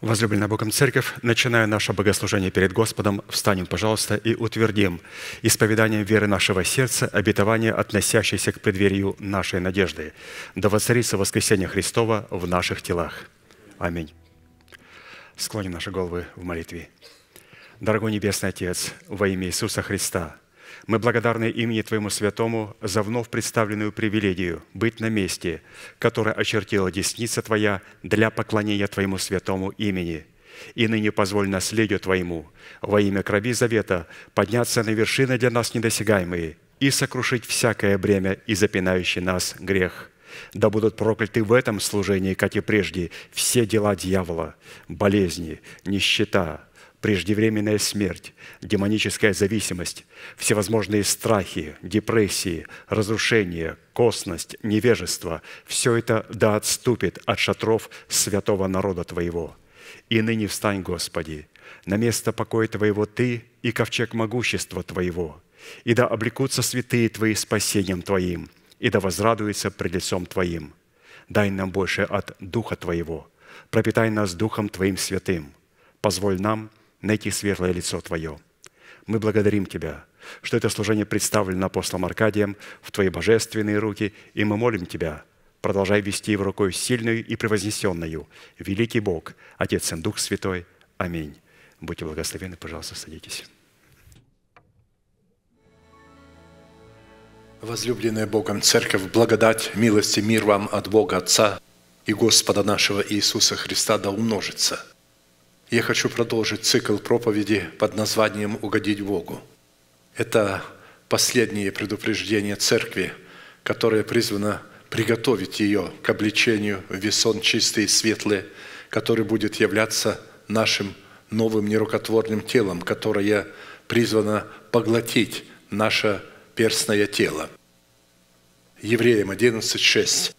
Возлюбленная Богом Церковь, начиная наше богослужение перед Господом, встанем, пожалуйста, и утвердим исповеданием веры нашего сердца обетование, относящееся к преддверию нашей надежды. Да воцарится воскресение Христова в наших телах. Аминь. Склоним наши головы в молитве. Дорогой Небесный Отец, во имя Иисуса Христа – мы благодарны имени Твоему Святому за вновь представленную привилегию быть на месте, которое очертила десница Твоя для поклонения Твоему святому имени. И ныне позволь наследию Твоему во имя крови завета подняться на вершины для нас недосягаемые и сокрушить всякое бремя и запинающий нас грех – да будут прокляты в этом служении, как и прежде, все дела дьявола, болезни, нищета, преждевременная смерть, демоническая зависимость, всевозможные страхи, депрессии, разрушение, косность, невежество – все это да отступит от шатров святого народа Твоего. И ныне встань, Господи, на место покоя Твоего Ты и ковчег могущества Твоего, и да облекутся святые Твои спасением Твоим, и да возрадуются пред лицом Твоим. Дай нам больше от Духа Твоего, пропитай нас Духом Твоим святым. Позволь нам – найти светлое лицо Твое. Мы благодарим Тебя, что это служение представлено апостолом Аркадием в Твои божественные руки, и мы молим Тебя, продолжай вести его рукой сильную и превознесенную. Великий Бог, Отец и Дух Святой. Аминь. Будьте благословенны, пожалуйста, садитесь. Возлюбленная Богом Церковь, благодать, милость и мир вам от Бога Отца и Господа нашего Иисуса Христа да умножится – я хочу продолжить цикл проповеди под названием «Угодить Богу». Это последнее предупреждение церкви, которое призвано приготовить ее к обличению в весон чистый и светлый, который будет являться нашим новым нерукотворным телом, которое призвано поглотить наше перстное тело. Евреям 11.6.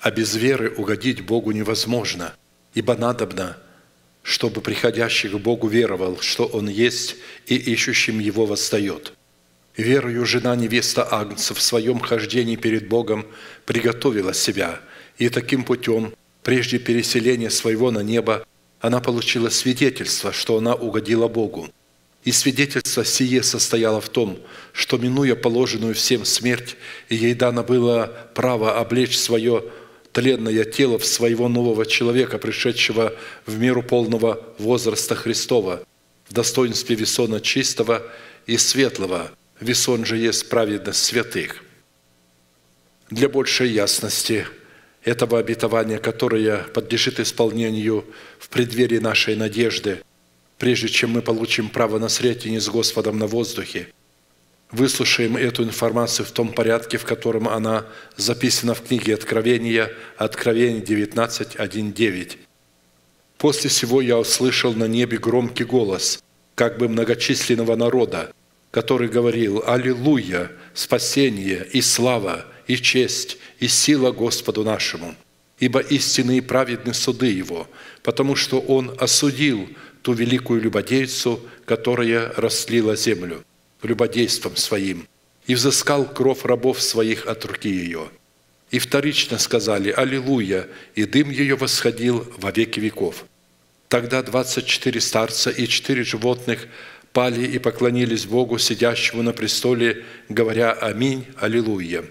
«А без веры угодить Богу невозможно, ибо надобно – чтобы приходящий к Богу веровал, что Он есть, и ищущим Его восстает. Верою жена невеста Агнца в своем хождении перед Богом приготовила себя, и таким путем, прежде переселения своего на небо, она получила свидетельство, что она угодила Богу. И свидетельство сие состояло в том, что, минуя положенную всем смерть, ей дано было право облечь свое тленное тело своего нового человека, пришедшего в меру полного возраста Христова, в достоинстве весона чистого и светлого. Весон же есть праведность святых. Для большей ясности этого обетования, которое подлежит исполнению в преддверии нашей надежды, прежде чем мы получим право на сретение с Господом на воздухе – выслушаем эту информацию в том порядке, в котором она записана в книге Откровения, Откровение 19, 1, 9. «После всего я услышал на небе громкий голос, как бы многочисленного народа, который говорил «Аллилуйя! Спасение и слава, и честь, и сила Господу нашему! Ибо истинные и праведны суды Его, потому что Он осудил ту великую любодейцу, которая расслила землю» любодейством своим, и взыскал кровь рабов своих от руки ее. И вторично сказали «Аллилуйя!» и дым ее восходил во веки веков. Тогда двадцать четыре старца и четыре животных пали и поклонились Богу, сидящему на престоле, говоря «Аминь, Аллилуйя!»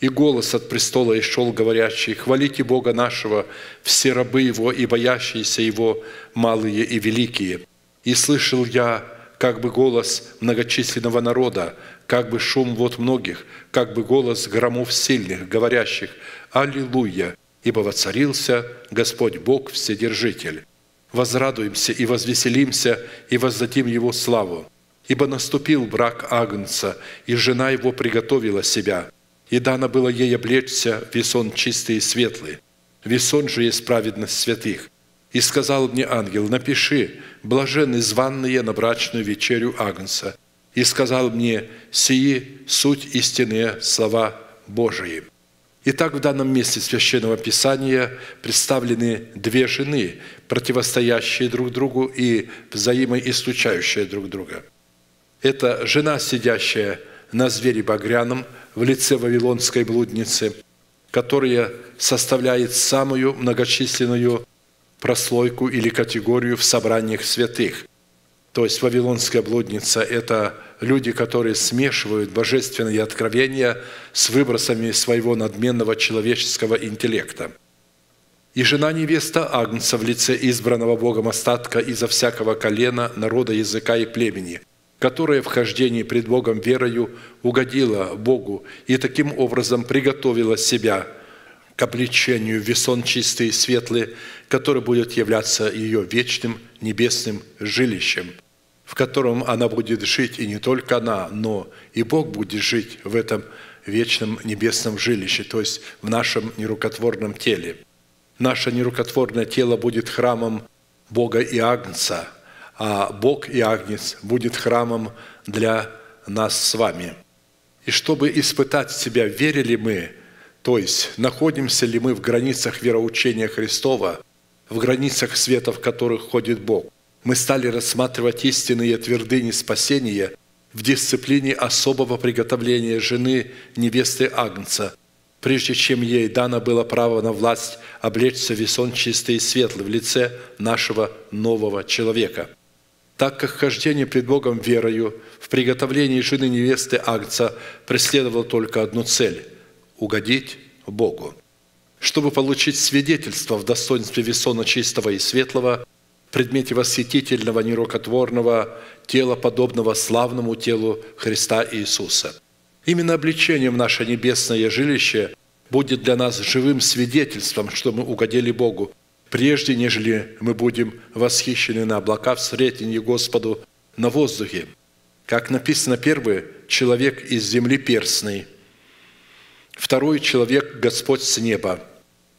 И голос от престола шел говорящий, «Хвалите Бога нашего, все рабы Его и боящиеся Его, малые и великие». И слышал я как бы голос многочисленного народа, как бы шум вод многих, как бы голос громов сильных, говорящих «Аллилуйя!» ибо воцарился Господь Бог Вседержитель. Возрадуемся и возвеселимся, и воздадим Его славу. Ибо наступил брак Агнца, и жена его приготовила себя, и дано было ей облечься весон чистый и светлый. Весон же есть праведность святых. И сказал мне ангел, напиши, блаженны званные на брачную вечерю Агнца. И сказал мне, сии суть истинные слова Божии. Итак, в данном месте Священного Писания представлены две жены, противостоящие друг другу и взаимоисключающие друг друга. Это жена, сидящая на звере багряном в лице вавилонской блудницы, которая составляет самую многочисленную прослойку или категорию в собраниях святых. То есть вавилонская блудница – это люди, которые смешивают божественные откровения с выбросами своего надменного человеческого интеллекта. И жена невеста Агнца в лице избранного Богом остатка изо всякого колена, народа, языка и племени, которая в хождении пред Богом верою угодила Богу и таким образом приготовила себя к обличению весон чистый и светлый, который будет являться ее вечным небесным жилищем – в котором она будет жить, и не только она, но и Бог будет жить в этом вечном небесном жилище, то есть в нашем нерукотворном теле. Наше нерукотворное тело будет храмом Бога и Агнца, а Бог и Агнец будет храмом для нас с вами. И чтобы испытать себя, верили мы, то есть находимся ли мы в границах вероучения Христова, в границах света, в которых ходит Бог, мы стали рассматривать истинные твердыни спасения в дисциплине особого приготовления жены невесты Агнца, прежде чем ей дано было право на власть облечься весон чистый и светлый в лице нашего нового человека. Так как хождение пред Богом верою в приготовлении жены невесты Агнца преследовало только одну цель – угодить Богу. Чтобы получить свидетельство в достоинстве весона чистого и светлого – предмете восхитительного, нерукотворного тела, подобного славному телу Христа Иисуса. Именно обличение в наше небесное жилище будет для нас живым свидетельством, что мы угодили Богу, прежде нежели мы будем восхищены на облака в сретении Господу на воздухе. Как написано, первый – человек из земли перстный, второй – человек – Господь с неба –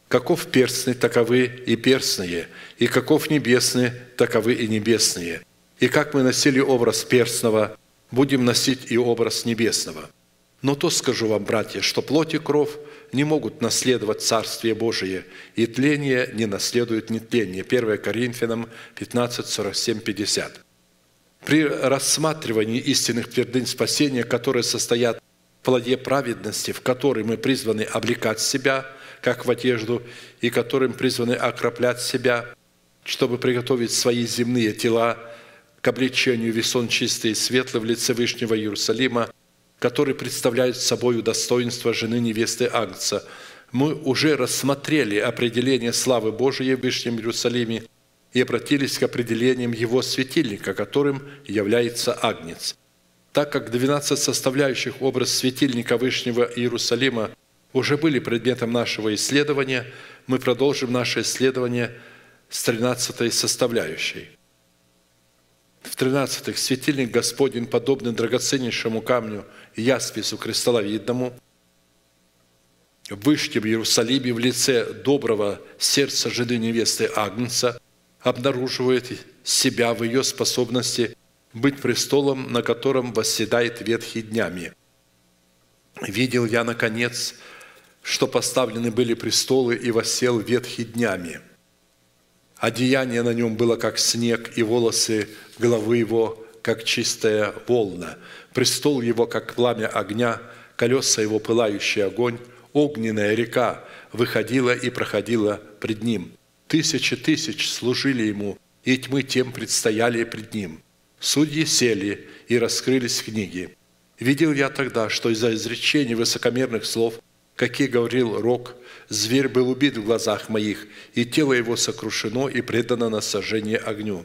Каков перстный, таковы и перстные, и каков небесный, таковы и небесные. И как мы носили образ перстного, будем носить и образ небесного. Но то скажу вам, братья, что плоть и кровь не могут наследовать Царствие Божие, и тление не наследует нетление. 1 Коринфянам 15, 47, 50. При рассматривании истинных твердынь спасения, которые состоят плоде праведности, в которой мы призваны облекать себя – как в одежду, и которым призваны окроплять себя, чтобы приготовить свои земные тела к обличению весон чистый и светлый в лице Вышнего Иерусалима, который представляет собой достоинство жены невесты Агнца. Мы уже рассмотрели определение славы Божией в Вышнем Иерусалиме и обратились к определениям его светильника, которым является Агнец. Так как 12 составляющих образ светильника Вышнего Иерусалима – уже были предметом нашего исследования, мы продолжим наше исследование с 13 составляющей. В 13 светильник Господень, подобный драгоценнейшему камню яспису кристалловидному, в Иерусалиме в лице доброго сердца жены невесты Агнца обнаруживает себя в ее способности быть престолом, на котором восседает ветхий днями. Видел я, наконец, что поставлены были престолы, и восел ветхий днями. Одеяние на нем было, как снег, и волосы головы его, как чистая волна. Престол его, как пламя огня, колеса его, пылающий огонь, огненная река выходила и проходила пред ним. Тысячи тысяч служили ему, и тьмы тем предстояли пред ним. Судьи сели, и раскрылись книги. Видел я тогда, что из-за изречений высокомерных слов какие говорил Рок, зверь был убит в глазах моих, и тело его сокрушено и предано на сожжение огню.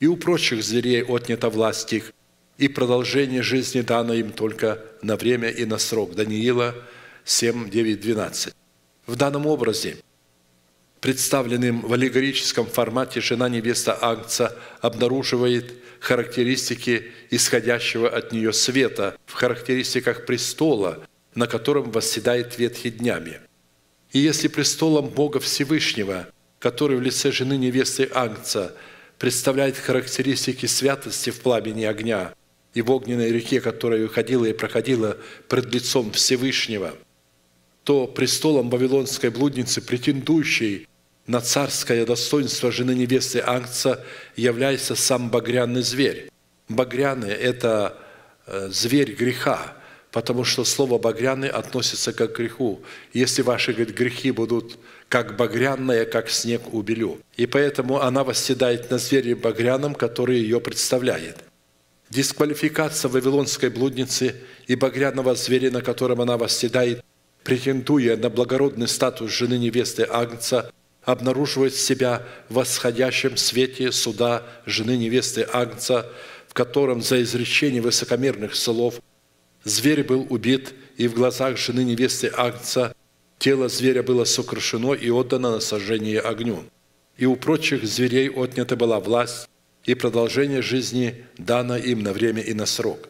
И у прочих зверей отнята власть их, и продолжение жизни дано им только на время и на срок. Даниила 7, 9, 12. В данном образе, представленным в аллегорическом формате, жена невеста Агнца обнаруживает характеристики исходящего от нее света в характеристиках престола, на котором восседает ветхий днями. И если престолом Бога Всевышнего, который в лице жены невесты Агнца представляет характеристики святости в пламени огня и в огненной реке, которая уходила и проходила пред лицом Всевышнего, то престолом вавилонской блудницы, претендующей на царское достоинство жены невесты Агнца, является сам багряный зверь. Багряный – это э, зверь греха – потому что слово «багряный» относится к греху. Если ваши говорит, грехи будут как багряная, как снег убелю. И поэтому она восседает на звере багряном, который ее представляет. Дисквалификация вавилонской блудницы и багряного зверя, на котором она восседает, претендуя на благородный статус жены невесты Агнца, обнаруживает себя в восходящем свете суда жены невесты Агнца, в котором за изречение высокомерных слов зверь был убит, и в глазах жены невесты Агнца тело зверя было сокрушено и отдано на сожжение огню. И у прочих зверей отнята была власть, и продолжение жизни дано им на время и на срок.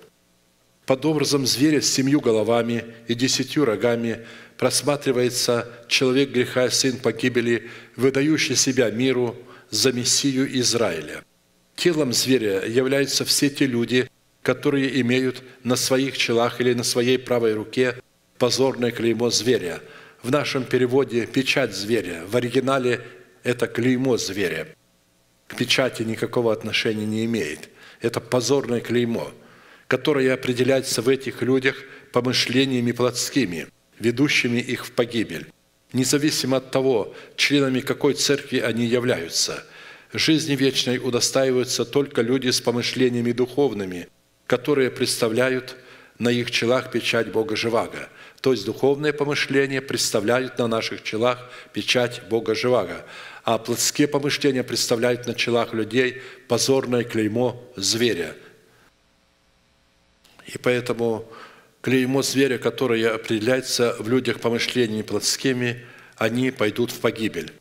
Под образом зверя с семью головами и десятью рогами просматривается человек греха, сын погибели, выдающий себя миру за Мессию Израиля. Телом зверя являются все те люди, которые имеют на своих челах или на своей правой руке позорное клеймо зверя. В нашем переводе «печать зверя», в оригинале это клеймо зверя. К печати никакого отношения не имеет. Это позорное клеймо – которое определяется в этих людях помышлениями плотскими, ведущими их в погибель, независимо от того, членами какой церкви они являются. Жизни вечной удостаиваются только люди с помышлениями духовными, которые представляют на их челах печать Бога Живаго. То есть духовные помышления представляют на наших челах печать Бога Живаго, а плотские помышления представляют на челах людей позорное клеймо зверя – и поэтому клеймо зверя, которое определяется в людях помышлениями плотскими, они пойдут в погибель.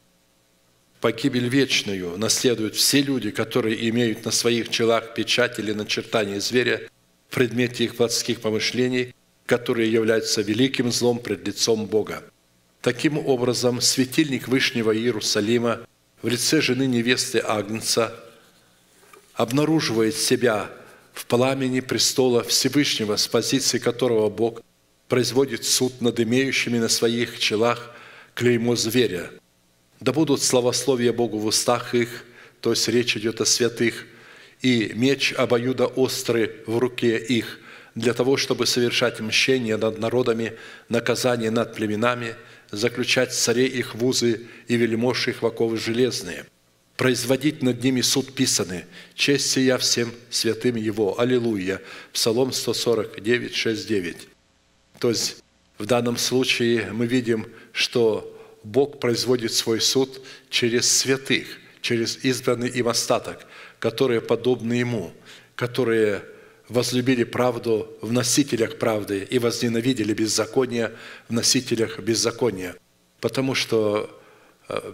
Погибель вечную наследуют все люди, которые имеют на своих челах печать или начертание зверя в предмете их плотских помышлений, которые являются великим злом пред лицом Бога. Таким образом, светильник Вышнего Иерусалима в лице жены невесты Агнца обнаруживает себя в пламени престола Всевышнего, с позиции которого Бог производит суд над имеющими на своих челах клеймо зверя. Да будут славословия Богу в устах их, то есть речь идет о святых, и меч обоюда острый в руке их, для того, чтобы совершать мщение над народами, наказание над племенами, заключать царей их вузы и вельмож их в железные – производить над ними суд писанный. Честь сия всем святым Его. Аллилуйя. Псалом 149, 6, 9. То есть в данном случае мы видим, что Бог производит свой суд через святых, через избранный им остаток, которые подобны Ему, которые возлюбили правду в носителях правды и возненавидели беззаконие в носителях беззакония. Потому что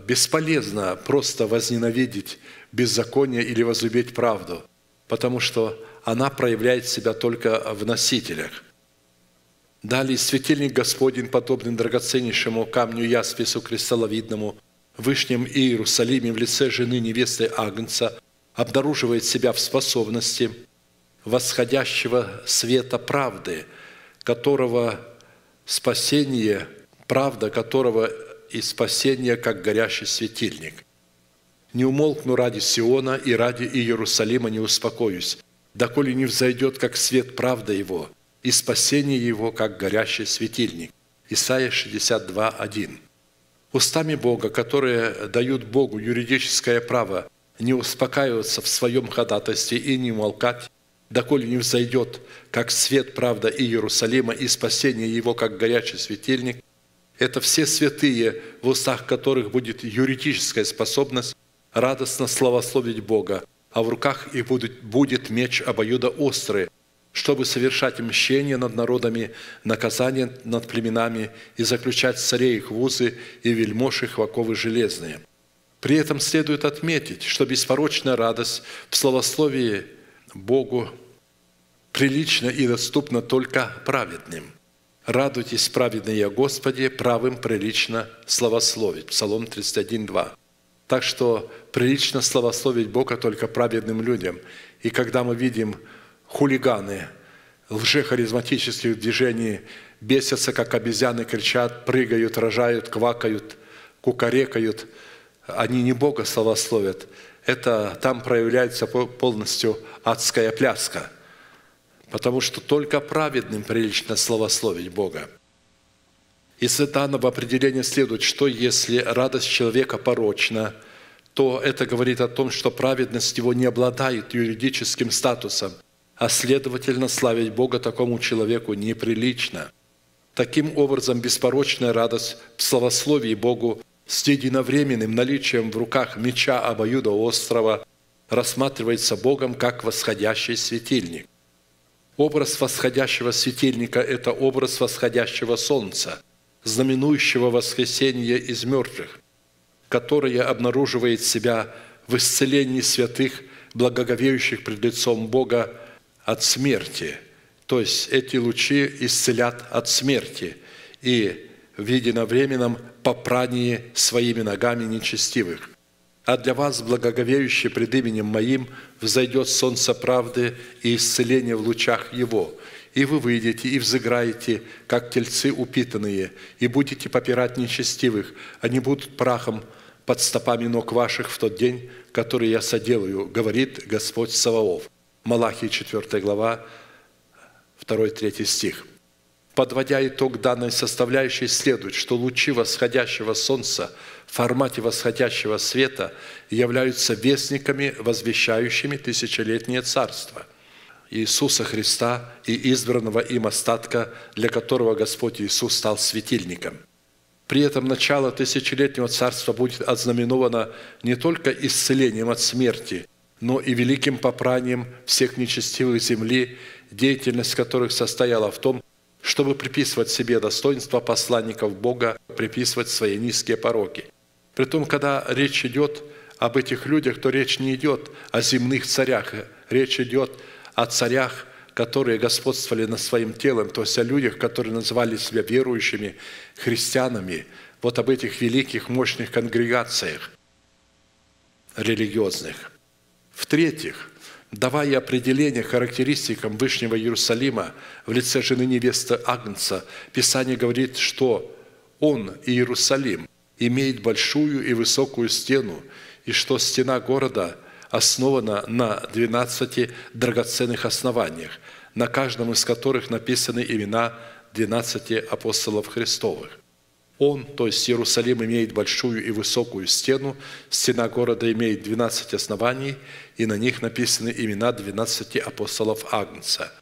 бесполезно просто возненавидеть беззаконие или возлюбить правду, потому что она проявляет себя только в носителях. Далее светильник Господень, подобный драгоценнейшему камню яспису кристалловидному, Вышнем Иерусалиме в лице жены невесты Агнца, обнаруживает себя в способности восходящего света правды, которого спасение, правда которого и спасения, как горящий светильник. Не умолкну ради Сиона и ради Иерусалима не успокоюсь, доколе не взойдет, как свет правда его, и спасение его, как горящий светильник». Исайя 62, 1. Устами Бога, которые дают Богу юридическое право не успокаиваться в своем ходатайстве и не умолкать, доколе не взойдет, как свет правда Иерусалима и спасение его, как горячий светильник, это все святые, в устах которых будет юридическая способность радостно славословить Бога, а в руках их будет, будет меч обоюда острый, чтобы совершать мщение над народами, наказание над племенами и заключать царей их вузы и вельмож их в оковы железные. При этом следует отметить, что беспорочная радость в славословии Богу прилична и доступна только праведным. «Радуйтесь, праведные Господи, правым прилично славословить». Псалом 31, 2. Так что прилично славословить Бога только праведным людям. И когда мы видим хулиганы лжехаризматических движений, бесятся, как обезьяны, кричат, прыгают, рожают, квакают, кукарекают, они не Бога славословят. Это там проявляется полностью адская пляска – потому что только праведным прилично славословить Бога. Из данного определения следует, что если радость человека порочна, то это говорит о том, что праведность его не обладает юридическим статусом, а следовательно, славить Бога такому человеку неприлично. Таким образом, беспорочная радость в славословии Богу с единовременным наличием в руках меча обоюда острова рассматривается Богом как восходящий светильник. Образ восходящего светильника – это образ восходящего солнца, знаменующего воскресение из мертвых, которое обнаруживает себя в исцелении святых, благоговеющих пред лицом Бога от смерти. То есть эти лучи исцелят от смерти и в единовременном попрании своими ногами нечестивых. А для вас, благоговеющие пред именем Моим, взойдет солнце правды и исцеление в лучах Его. И вы выйдете и взыграете, как тельцы упитанные, и будете попирать нечестивых. Они будут прахом под стопами ног ваших в тот день, который я соделаю, говорит Господь Саваоф. Малахия 4 глава, 2-3 стих. Подводя итог данной составляющей, следует, что лучи восходящего солнца формате восходящего света являются вестниками, возвещающими тысячелетнее царство Иисуса Христа и избранного им остатка, для которого Господь Иисус стал светильником. При этом начало тысячелетнего царства будет ознаменовано не только исцелением от смерти, но и великим попранием всех нечестивых земли, деятельность которых состояла в том, чтобы приписывать себе достоинство посланников Бога, приписывать свои низкие пороки. Притом, когда речь идет об этих людях, то речь не идет о земных царях, речь идет о царях, которые господствовали над своим телом, то есть о людях, которые называли себя верующими христианами, вот об этих великих, мощных конгрегациях религиозных. В-третьих, давая определение характеристикам Вышнего Иерусалима в лице жены невесты Агнца, Писание говорит, что он, Иерусалим, имеет большую и высокую стену, и что стена города основана на 12 драгоценных основаниях, на каждом из которых написаны имена 12 апостолов Христовых. Он, то есть Иерусалим, имеет большую и высокую стену, стена города имеет 12 оснований, и на них написаны имена 12 апостолов Агнца.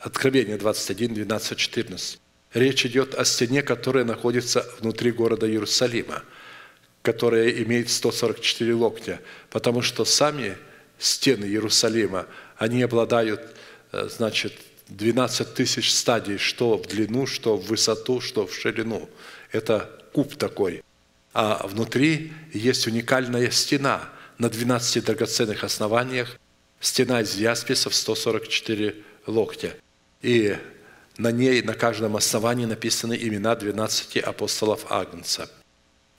Откровение 21, 12, 14. Речь идет о стене, которая находится внутри города Иерусалима, которая имеет 144 локтя, потому что сами стены Иерусалима, они обладают, э, значит, 12 тысяч стадий, что в длину, что в высоту, что в ширину. Это куб такой. А внутри есть уникальная стена на 12 драгоценных основаниях, стена из ясписа в 144 локтя. И на ней, на каждом основании написаны имена 12 апостолов Агнца –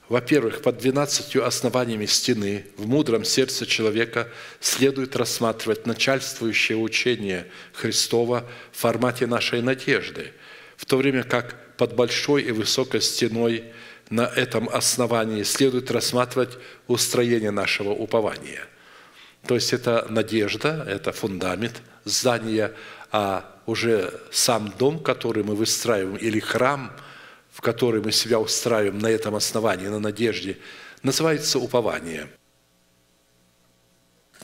во-первых, под двенадцатью основаниями стены в мудром сердце человека следует рассматривать начальствующее учение Христова в формате нашей надежды, в то время как под большой и высокой стеной на этом основании следует рассматривать устроение нашего упования. То есть это надежда, это фундамент здания, а уже сам дом, который мы выстраиваем, или храм – в который мы себя устраиваем на этом основании, на надежде, называется упование.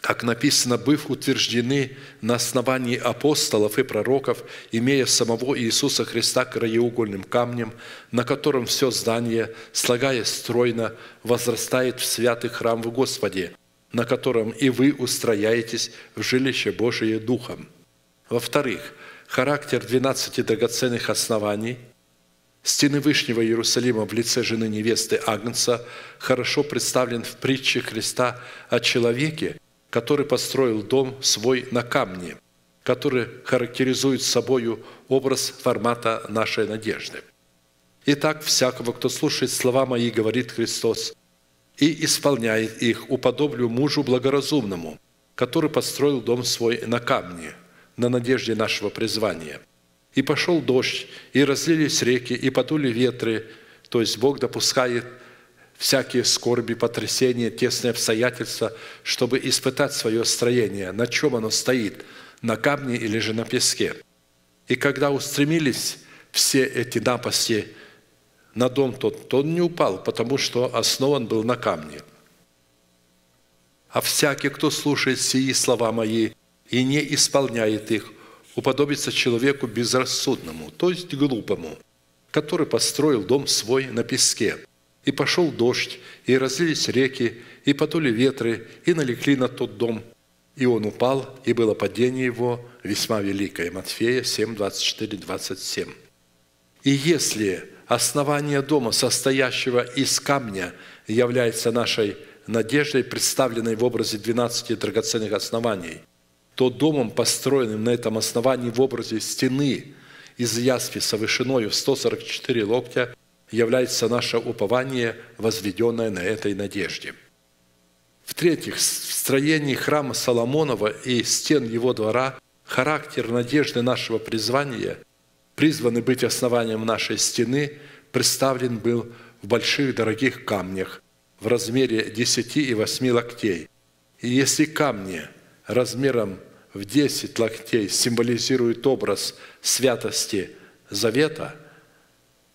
Как написано, быв утверждены на основании апостолов и пророков, имея самого Иисуса Христа краеугольным камнем, на котором все здание, слагаясь стройно, возрастает в святый храм в Господе, на котором и вы устрояетесь в жилище Божие Духом. Во-вторых, характер 12 драгоценных оснований – Стены Вышнего Иерусалима в лице жены невесты Агнца хорошо представлен в притче Христа о человеке, который построил дом свой на камне, который характеризует собою образ формата нашей надежды. Итак, всякого, кто слушает слова мои, говорит Христос, и исполняет их, уподоблю мужу благоразумному, который построил дом свой на камне, на надежде нашего призвания – и пошел дождь, и разлились реки, и подули ветры. То есть Бог допускает всякие скорби, потрясения, тесные обстоятельства, чтобы испытать свое строение, на чем оно стоит, на камне или же на песке. И когда устремились все эти напасти на дом тот, то он не упал, потому что основан был на камне. А всякий, кто слушает сии слова мои и не исполняет их, уподобится человеку безрассудному, то есть глупому, который построил дом свой на песке. И пошел дождь, и разлились реки, и подули ветры, и налекли на тот дом. И он упал, и было падение его весьма великое. Матфея 7, 24, 27. И если основание дома, состоящего из камня, является нашей надеждой, представленной в образе 12 драгоценных оснований, то домом, построенным на этом основании в образе стены из ясписа вышиною в 144 локтя, является наше упование, возведенное на этой надежде. В-третьих, в строении храма Соломонова и стен его двора характер надежды нашего призвания, призванный быть основанием нашей стены, представлен был в больших дорогих камнях в размере 10 и 8 локтей. И если камни размером в 10 локтей символизируют образ святости завета –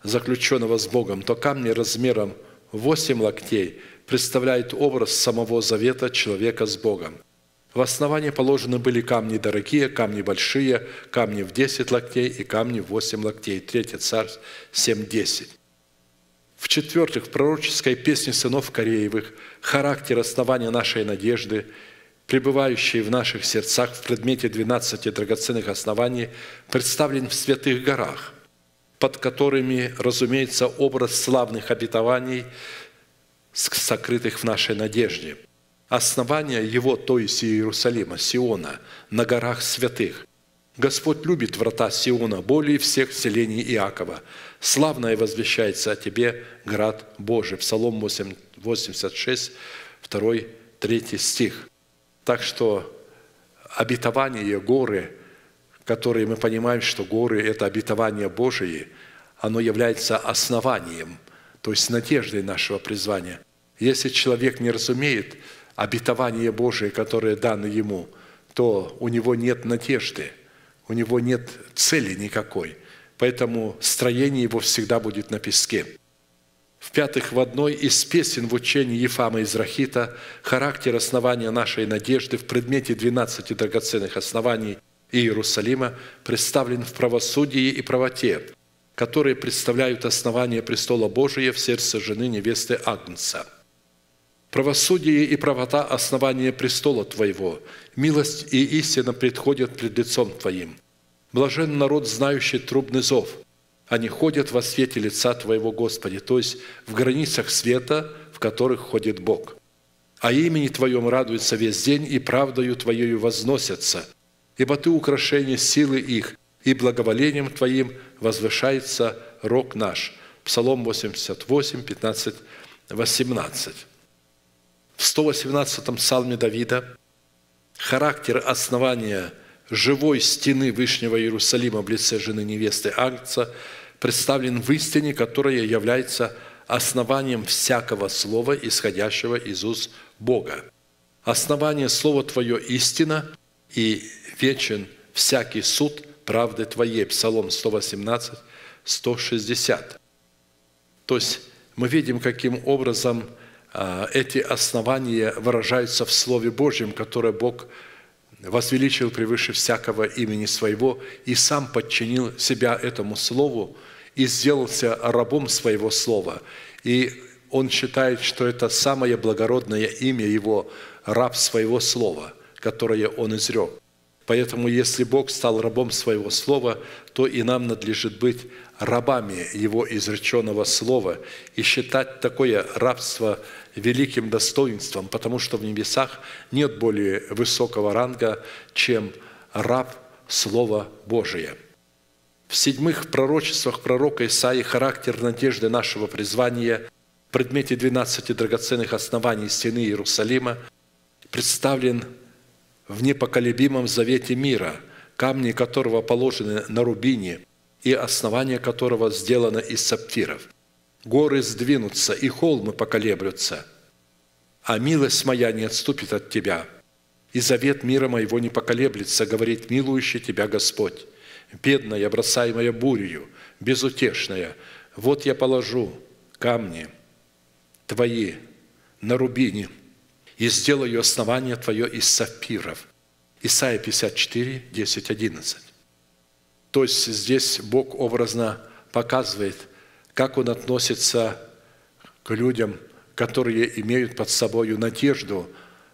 заключенного с Богом, то камни размером 8 локтей представляют образ самого завета человека с Богом. В основании положены были камни дорогие, камни большие, камни в 10 локтей и камни в 8 локтей. 3 Царь 7.10. В-четвертых, в пророческой песне сынов Кореевых характер основания нашей надежды, пребывающий в наших сердцах в предмете 12 драгоценных оснований, представлен в святых горах – под которыми, разумеется, образ славных обетований, сокрытых в нашей надежде. Основание его, то есть Иерусалима, Сиона, на горах святых. Господь любит врата Сиона более всех селений Иакова. Славное возвещается о тебе, град Божий. Псалом 86, 2, 3 стих. Так что обетование горы – которые мы понимаем, что горы – это обетование Божие, оно является основанием, то есть надеждой нашего призвания. Если человек не разумеет обетование Божие, которое дано ему, то у него нет надежды, у него нет цели никакой. Поэтому строение его всегда будет на песке. В-пятых, в одной из песен в учении Ефама из Рахита характер основания нашей надежды в предмете 12 драгоценных оснований – Иерусалима представлен в правосудии и правоте, которые представляют основание престола Божия в сердце жены невесты Агнца. Правосудие и правота – основание престола Твоего. Милость и истина предходят пред лицом Твоим. Блажен народ, знающий трубный зов. Они ходят во свете лица Твоего, Господи, то есть в границах света, в которых ходит Бог. А имени Твоем радуется весь день, и правдою Твоею возносятся – ибо Ты украшение силы их, и благоволением Твоим возвышается рог наш». Псалом 88, 15, 18. В 118-м псалме Давида характер основания живой стены Вышнего Иерусалима в лице жены невесты Агнца представлен в истине, которая является основанием всякого слова, исходящего из уст Бога. Основание Слова Твое – истина, и вечен всякий суд правды Твоей». Псалом 118, 160. То есть мы видим, каким образом а, эти основания выражаются в Слове Божьем, которое Бог возвеличил превыше всякого имени Своего и сам подчинил себя этому Слову и сделался рабом Своего Слова. И он считает, что это самое благородное имя Его, раб Своего Слова, которое Он изрек. Поэтому, если Бог стал рабом своего слова, то и нам надлежит быть рабами Его изреченного слова и считать такое рабство великим достоинством, потому что в небесах нет более высокого ранга, чем раб Слова Божия. В седьмых пророчествах пророка Исаии характер надежды нашего призвания в предмете 12 драгоценных оснований стены Иерусалима представлен в непоколебимом завете мира, камни которого положены на рубине и основание которого сделано из сапфиров. Горы сдвинутся, и холмы поколеблются, а милость моя не отступит от тебя, и завет мира моего не поколеблется, говорит милующий тебя Господь. Бедная, бросаемая бурею, безутешная. Вот я положу камни твои на рубине и сделаю основание твое из сапфиров». Исайя 54, 10, 11. То есть здесь Бог образно показывает, как Он относится к людям, которые имеют под собой надежду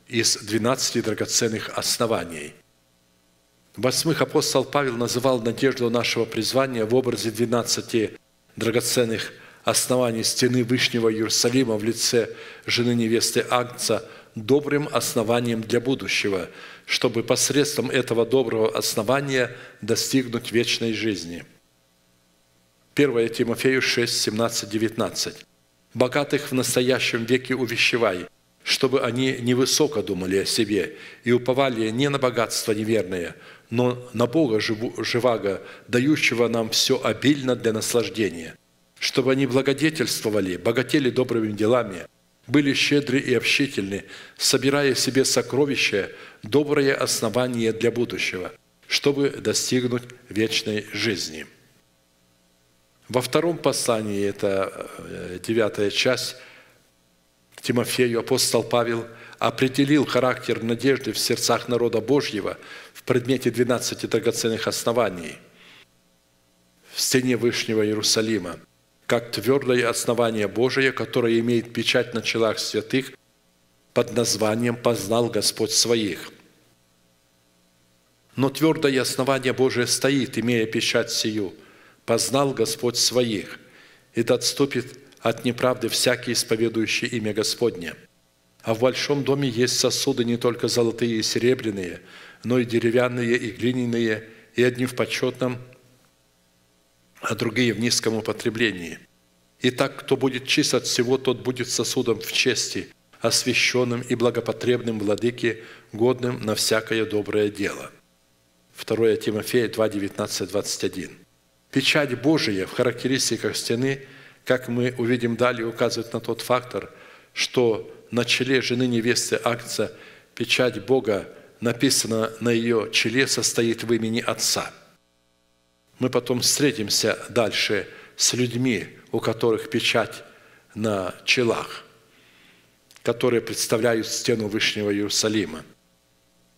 из 12 драгоценных оснований. Восьмых апостол Павел называл надежду нашего призвания в образе 12 драгоценных оснований стены Вышнего Иерусалима в лице жены невесты Агнца добрым основанием для будущего, чтобы посредством этого доброго основания достигнуть вечной жизни. 1 Тимофею 6, 17, 19. «Богатых в настоящем веке увещевай, чтобы они невысоко думали о себе и уповали не на богатство неверное, но на Бога живаго, дающего нам все обильно для наслаждения, чтобы они благодетельствовали, богатели добрыми делами, были щедры и общительны, собирая себе сокровища, доброе основание для будущего, чтобы достигнуть вечной жизни. Во втором послании, это э, девятая часть, Тимофею апостол Павел определил характер надежды в сердцах народа Божьего в предмете 12 драгоценных оснований в стене Вышнего Иерусалима – как твердое основание Божие, которое имеет печать на челах святых под названием «Познал Господь своих». Но твердое основание Божие стоит, имея печать сию, «Познал Господь своих», и да отступит от неправды всякий, исповедующий имя Господне. А в большом доме есть сосуды не только золотые и серебряные, но и деревянные, и глиняные, и одни в почетном, а другие в низком употреблении. Итак, кто будет чист от всего, тот будет сосудом в чести, освященным и благопотребным владыке, годным на всякое доброе дело». 2 Тимофея 2, 19, 21. Печать Божия в характеристиках стены, как мы увидим далее, указывает на тот фактор, что на челе жены невесты акция печать Бога написана на ее челе, состоит в имени Отца – мы потом встретимся дальше с людьми, у которых печать на челах, которые представляют стену Вышнего Иерусалима.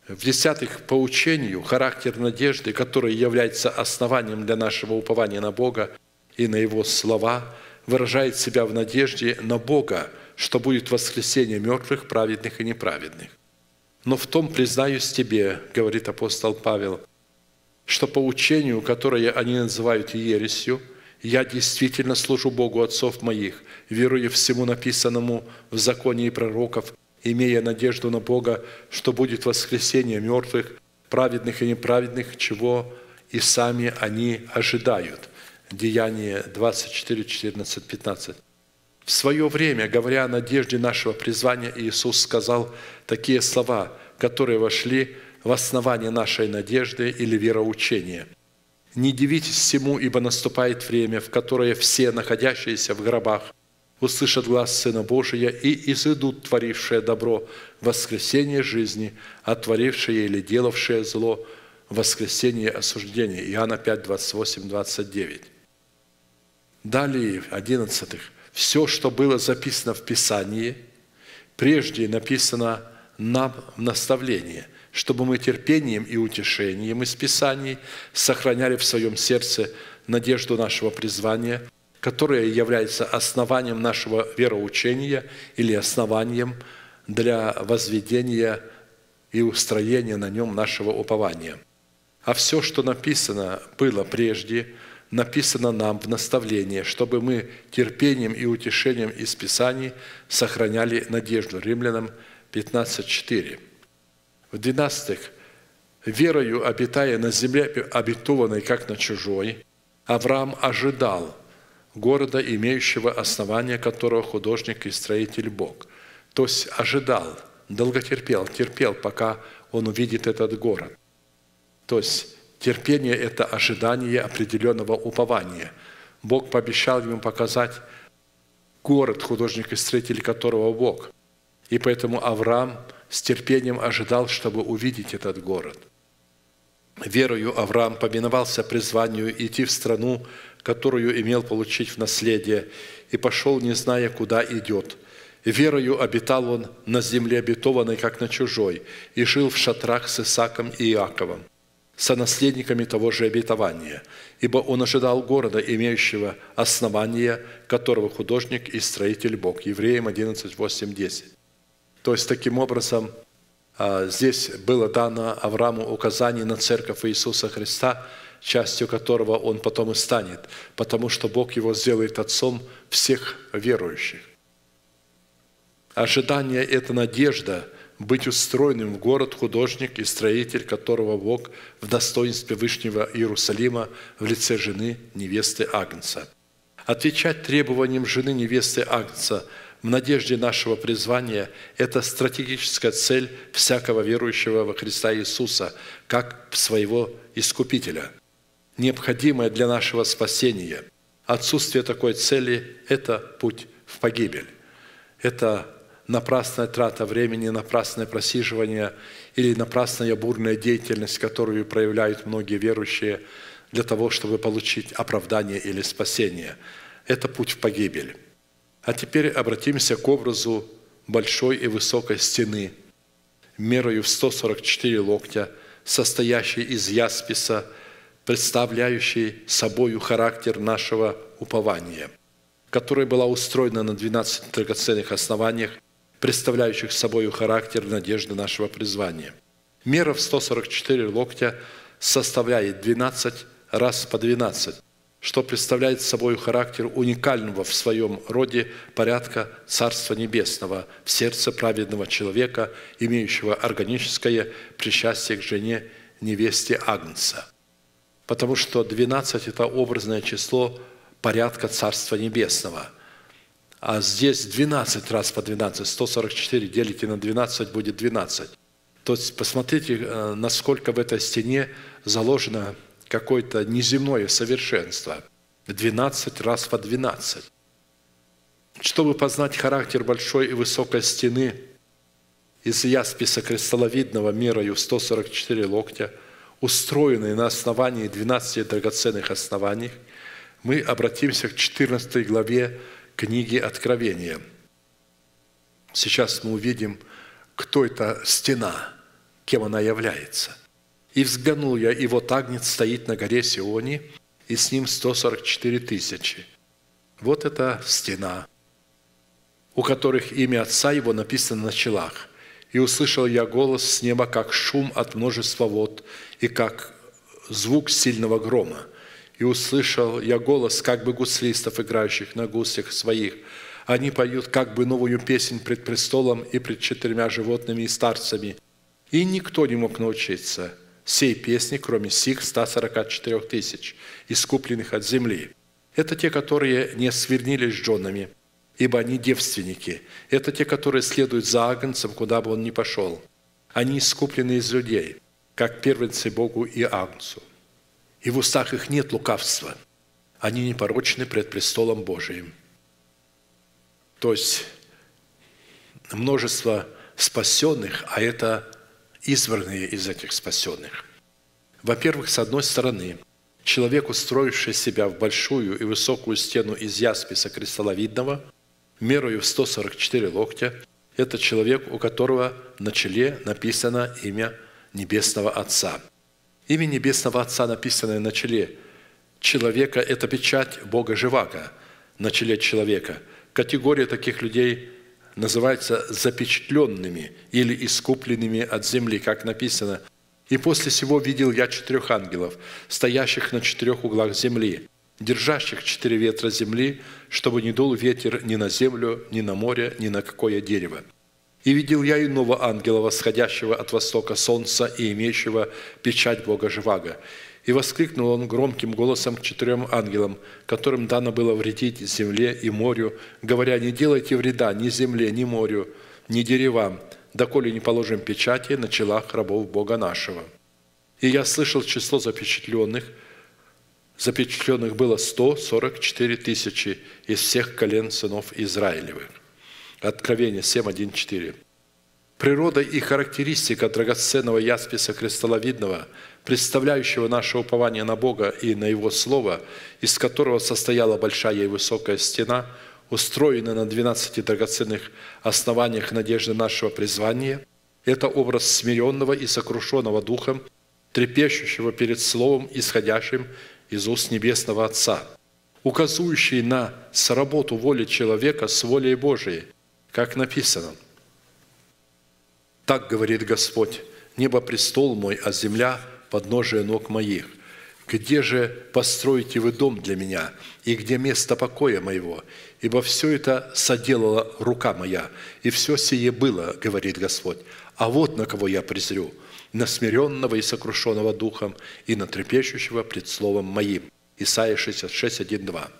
В десятых по учению характер надежды, который является основанием для нашего упования на Бога и на Его слова, выражает себя в надежде на Бога, что будет воскресение мертвых, праведных и неправедных. Но в том признаюсь тебе, говорит апостол Павел, что по учению, которое они называют ересью, я действительно служу Богу отцов моих, веруя всему написанному в законе и пророков, имея надежду на Бога, что будет воскресение мертвых, праведных и неправедных, чего и сами они ожидают. Деяние 24, 14, 15. В свое время, говоря о надежде нашего призвания, Иисус сказал такие слова, которые вошли в основание нашей надежды или вероучения. Не дивитесь всему, ибо наступает время, в которое все, находящиеся в гробах, услышат глаз Сына Божия и изыдут творившее добро воскресение жизни, а творившее или делавшее зло воскресение осуждения. Иоанна 5, 28, 29. Далее, одиннадцатых. Все, что было записано в Писании, прежде написано нам в наставление – чтобы мы терпением и утешением из Писаний сохраняли в своем сердце надежду нашего призвания, которая является основанием нашего вероучения или основанием для возведения и устроения на нем нашего упования. А все, что написано было прежде, написано нам в наставлении, чтобы мы терпением и утешением из Писаний сохраняли надежду. Римлянам 15.4. В двенадцатых верою обитая на земле обетованной, как на чужой, Авраам ожидал города, имеющего основание которого художник и строитель Бог. То есть ожидал, долготерпел, терпел, пока он увидит этот город. То есть терпение – это ожидание определенного упования. Бог пообещал ему показать город, художник и строитель которого Бог. И поэтому Авраам – с терпением ожидал, чтобы увидеть этот город. Верою Авраам поминовался призванию идти в страну, которую имел получить в наследие, и пошел, не зная, куда идет. Верою обитал он на земле обетованной, как на чужой, и жил в шатрах с Исаком и Иаковом, сонаследниками того же обетования, ибо он ожидал города, имеющего основание, которого художник и строитель Бог. Евреям 11, 8, 10. То есть, таким образом, а, здесь было дано Аврааму указание на церковь Иисуса Христа, частью которого он потом и станет, потому что Бог его сделает отцом всех верующих. Ожидание – это надежда быть устроенным в город художник и строитель, которого Бог в достоинстве Вышнего Иерусалима в лице жены невесты Агнца. Отвечать требованиям жены невесты Агнца – в надежде нашего призвания – это стратегическая цель всякого верующего во Христа Иисуса, как своего Искупителя, необходимая для нашего спасения. Отсутствие такой цели – это путь в погибель. Это напрасная трата времени, напрасное просиживание или напрасная бурная деятельность, которую проявляют многие верующие для того, чтобы получить оправдание или спасение. Это путь в погибель. А теперь обратимся к образу большой и высокой стены, мерою в 144 локтя, состоящей из ясписа, представляющей собою характер нашего упования, которая была устроена на 12 драгоценных основаниях, представляющих собою характер надежды нашего призвания. Мера в 144 локтя составляет 12 раз по 12, что представляет собой характер уникального в своем роде порядка Царства Небесного в сердце праведного человека, имеющего органическое причастие к жене невесте Агнца. Потому что 12 – это образное число порядка Царства Небесного. А здесь 12 раз по 12, 144 делите на 12 будет 12. То есть посмотрите, э, насколько в этой стене заложено какое-то неземное совершенство. 12 раз по 12. Чтобы познать характер большой и высокой стены из ясписа кристалловидного мерою 144 локтя, устроенной на основании 12 драгоценных оснований, мы обратимся к 14 главе книги Откровения. Сейчас мы увидим, кто эта стена, кем она является – и взглянул я, и вот Агнец стоит на горе Сионе, и с ним 144 тысячи. Вот эта стена, у которых имя Отца Его написано на челах. И услышал я голос с неба, как шум от множества вод, и как звук сильного грома. И услышал я голос как бы гуслистов, играющих на гусях своих. Они поют как бы новую песнь пред престолом и пред четырьмя животными и старцами. И никто не мог научиться – сей песни, кроме сих 144 тысяч, искупленных от земли. Это те, которые не свернились с женами, ибо они девственники. Это те, которые следуют за Агнцем, куда бы он ни пошел. Они искуплены из людей, как первенцы Богу и Агнцу. И в устах их нет лукавства. Они непорочны пред престолом Божиим. То есть множество спасенных, а это избранные из этих спасенных. Во-первых, с одной стороны, человек, устроивший себя в большую и высокую стену из ясписа кристалловидного, мерою в 144 локтя, это человек, у которого на челе написано имя Небесного Отца. Имя Небесного Отца, написанное на челе человека, это печать Бога Живака на челе человека. Категория таких людей называется запечатленными или искупленными от земли, как написано. «И после всего видел я четырех ангелов, стоящих на четырех углах земли, держащих четыре ветра земли, чтобы не дул ветер ни на землю, ни на море, ни на какое дерево. И видел я иного ангела, восходящего от востока солнца и имеющего печать Бога Живаго. И воскликнул он громким голосом к четырем ангелам, которым дано было вредить земле и морю, говоря, не делайте вреда ни земле, ни морю, ни деревам, доколе не положим печати на челах рабов Бога нашего. И я слышал число запечатленных, запечатленных было 144 тысячи из всех колен сынов Израилевых. Откровение 7, 1, 4. Природа и характеристика драгоценного ясписа кристалловидного, представляющего наше упование на Бога и на Его Слово, из которого состояла большая и высокая стена, устроена на 12 драгоценных основаниях надежды нашего призвания, это образ смиренного и сокрушенного духом, трепещущего перед Словом, исходящим из уст Небесного Отца, указывающий на сработу воли человека с волей Божией, как написано – так говорит Господь, небо престол мой, а земля подножие ног моих. Где же построите вы дом для меня, и где место покоя моего? Ибо все это соделала рука моя, и все сие было, говорит Господь. А вот на кого я презрю, на смиренного и сокрушенного духом, и на трепещущего пред словом моим. Исайя 66, 1, 2.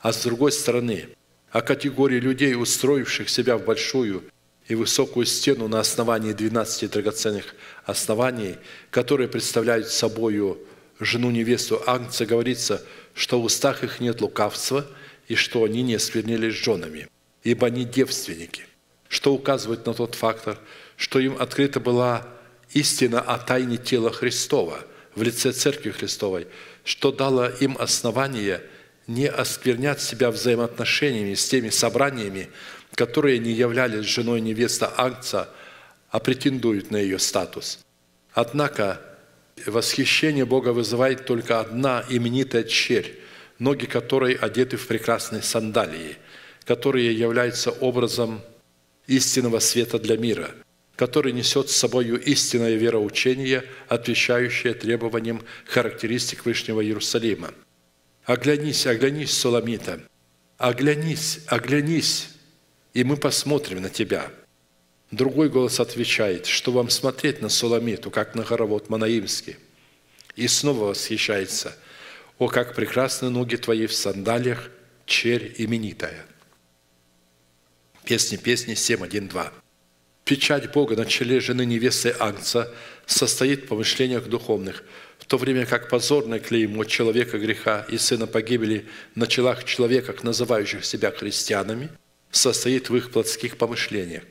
А с другой стороны, о категории людей, устроивших себя в большую и высокую стену на основании 12 драгоценных оснований, которые представляют собою жену-невесту Агнца, говорится, что в устах их нет лукавства и что они не сквернились женами, ибо они девственники, что указывает на тот фактор, что им открыта была истина о тайне тела Христова в лице Церкви Христовой, что дало им основание не осквернять себя взаимоотношениями с теми собраниями, которые не являлись женой невеста Агнца, а претендуют на ее статус. Однако восхищение Бога вызывает только одна именитая черь, ноги которой одеты в прекрасные сандалии, которые являются образом истинного света для мира, который несет с собой истинное вероучение, отвечающее требованиям характеристик Вышнего Иерусалима. Оглянись, оглянись, Суламита, оглянись, оглянись, и мы посмотрим на тебя». Другой голос отвечает, что вам смотреть на Суламиту, как на хоровод Манаимский. И снова восхищается, «О, как прекрасны ноги твои в сандалиях, черь именитая». Песни, песни 7.1.2. Печать Бога на челе жены невесты Агнца состоит в помышлениях духовных, то время как позорное клеймо человека греха и сына погибели на челах человека, называющих себя христианами – состоит в их плотских помышлениях.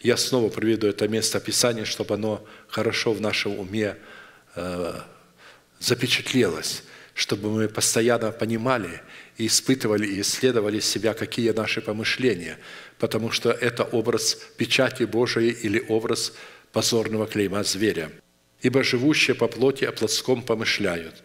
Я снова приведу это место Писания, чтобы оно хорошо в нашем уме э, запечатлелось, чтобы мы постоянно понимали и испытывали и исследовали себя, какие наши помышления, потому что это образ печати Божией или образ позорного клейма зверя. Ибо живущие по плоти о плотском помышляют.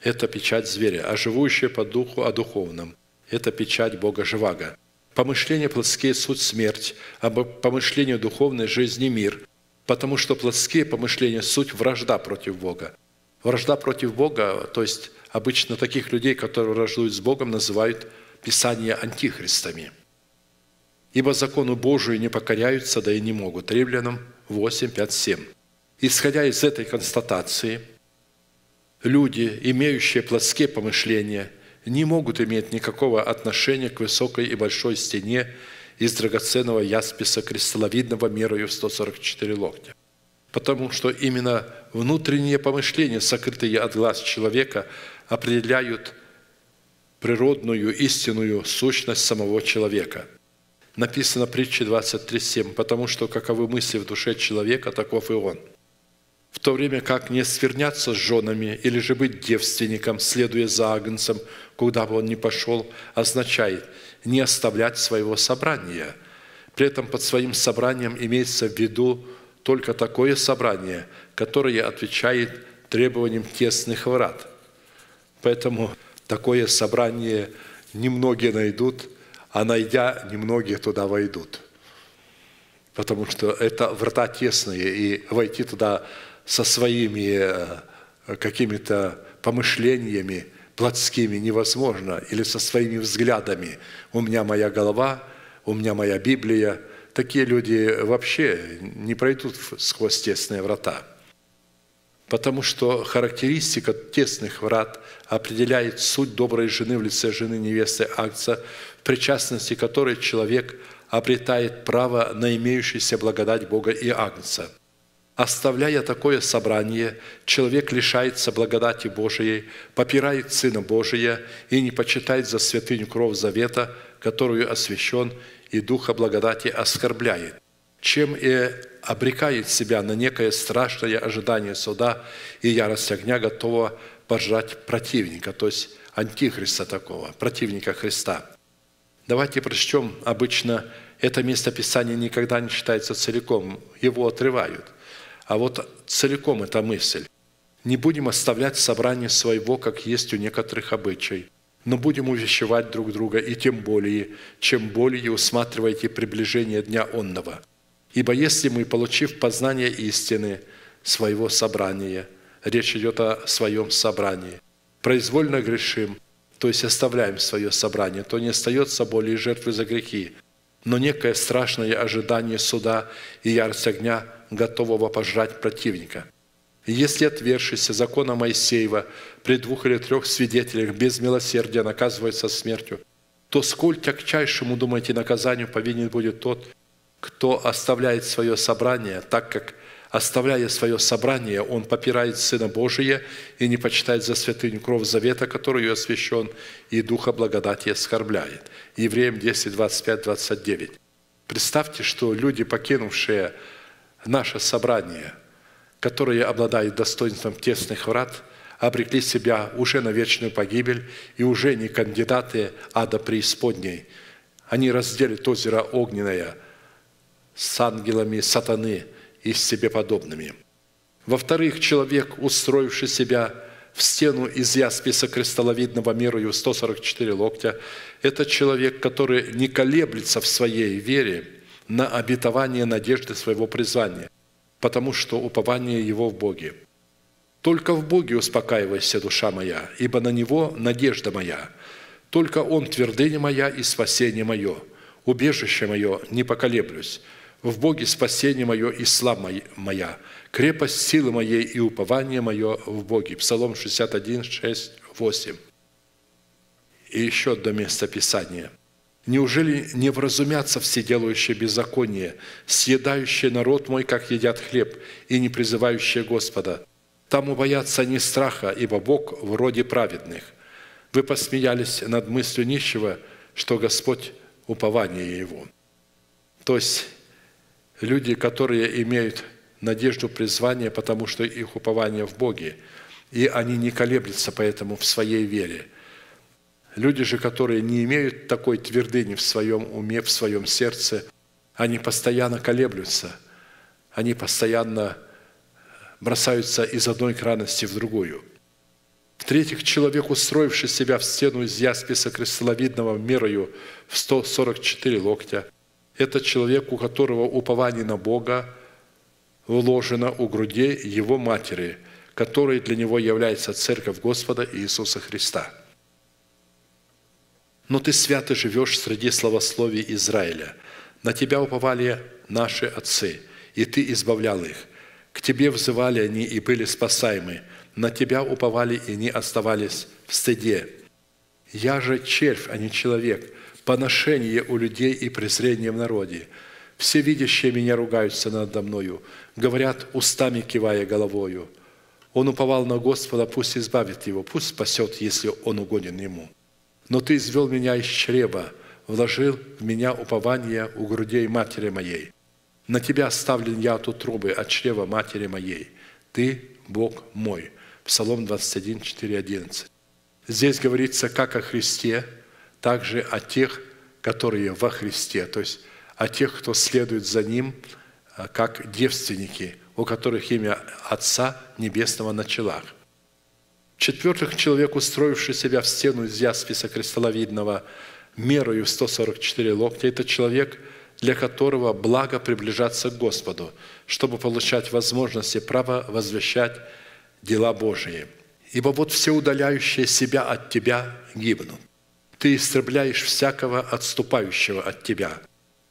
Это печать зверя, а живущие по духу о духовном. Это печать Бога Живаго. Помышления плотские – суть смерть, а помышления духовной – жизни мир, потому что плотские помышления – суть вражда против Бога. Вражда против Бога, то есть обычно таких людей, которые враждуют с Богом, называют Писание антихристами. «Ибо закону Божию не покоряются, да и не могут». Римлянам 8, 5, 7. Исходя из этой констатации, люди, имеющие плотские помышления – не могут иметь никакого отношения к высокой и большой стене из драгоценного ясписа кристалловидного мерою в 144 локтя. Потому что именно внутренние помышления, сокрытые от глаз человека, определяют природную истинную сущность самого человека. Написано в притче 23.7, «Потому что каковы мысли в душе человека, таков и он» в то время как не сверняться с женами или же быть девственником, следуя за агнцем, куда бы он ни пошел, означает не оставлять своего собрания. При этом под своим собранием имеется в виду только такое собрание, которое отвечает требованиям тесных врат. Поэтому такое собрание немногие найдут, а найдя, немногие туда войдут. Потому что это врата тесные, и войти туда со своими э, какими-то помышлениями плотскими невозможно, или со своими взглядами. У меня моя голова, у меня моя Библия. Такие люди вообще не пройдут сквозь тесные врата. Потому что характеристика тесных врат определяет суть доброй жены в лице жены невесты Акца, в причастности которой человек обретает право на имеющуюся благодать Бога и Агнца – Оставляя такое собрание, человек лишается благодати Божией, попирает Сына Божия и не почитает за святыню кровь завета, которую освящен и Духа благодати оскорбляет. Чем и обрекает себя на некое страшное ожидание суда и ярость огня, готова пожрать противника, то есть антихриста такого, противника Христа. Давайте прочтем, обычно это местописание никогда не читается целиком, его отрывают. А вот целиком эта мысль. Не будем оставлять собрание своего, как есть у некоторых обычай, но будем увещевать друг друга, и тем более, чем более усматриваете приближение Дня Онного. Ибо если мы, получив познание истины своего собрания, речь идет о своем собрании, произвольно грешим, то есть оставляем свое собрание, то не остается более жертвы за грехи, но некое страшное ожидание суда и ярость огня, готового пожрать противника – если отвергшийся закона Моисеева при двух или трех свидетелях без милосердия наказывается смертью, то сколь тягчайшему, думаете, наказанию повинен будет тот, кто оставляет свое собрание, так как, оставляя свое собрание, он попирает Сына Божия и не почитает за святыню кровь завета, которую освящен, и Духа благодати оскорбляет. Евреям 10, 25, 29. Представьте, что люди, покинувшие наше собрание – которые обладают достоинством тесных врат, обрекли себя уже на вечную погибель и уже не кандидаты ада преисподней. Они разделят озеро огненное с ангелами сатаны и с себе подобными. Во-вторых, человек, устроивший себя в стену из ясписа кристалловидного мерою 144 локтя, это человек, который не колеблется в своей вере на обетование надежды своего призвания – потому что упование его в Боге. Только в Боге успокаивайся, душа моя, ибо на Него надежда моя. Только Он твердыня моя и спасение мое, убежище мое, не поколеблюсь. В Боге спасение мое и слава моя, крепость силы моей и упование мое в Боге. Псалом 61, 6, 8. И еще одно место Писания – Неужели не вразумятся все делающие беззаконие, съедающие народ мой, как едят хлеб, и не призывающие Господа? Там убоятся они страха, ибо Бог вроде праведных. Вы посмеялись над мыслью нищего, что Господь – упование Его. То есть люди, которые имеют надежду призвания, потому что их упование в Боге, и они не колеблются поэтому в своей вере – Люди же, которые не имеют такой твердыни в своем уме, в своем сердце, они постоянно колеблются, они постоянно бросаются из одной крайности в другую. В-третьих, человек, устроивший себя в стену из ясписа кристалловидного мерою в 144 локтя, это человек, у которого упование на Бога вложено у грудей его матери, которой для него является Церковь Господа Иисуса Христа – но ты свято живешь среди славословий Израиля. На тебя уповали наши отцы, и ты избавлял их. К тебе взывали они и были спасаемы. На тебя уповали и не оставались в стыде. Я же червь, а не человек, поношение у людей и презрение в народе. Все видящие меня ругаются надо мною, говорят, устами кивая головою. Он уповал на Господа, пусть избавит его, пусть спасет, если он угоден ему. Но Ты извел меня из чрева, вложил в меня упование у грудей матери моей. На Тебя оставлен я от утробы, от чрева матери моей. Ты – Бог мой». Псалом 21, 4, 11. Здесь говорится как о Христе, так же о тех, которые во Христе, то есть о тех, кто следует за Ним, а, как девственники, у которых имя Отца Небесного на челах – в-четвертых, человек, устроивший себя в стену из ясписа кристалловидного мерою в 144 локтя, это человек, для которого благо приближаться к Господу, чтобы получать возможности право возвещать дела Божии. Ибо вот все удаляющие себя от Тебя гибнут. Ты истребляешь всякого отступающего от Тебя.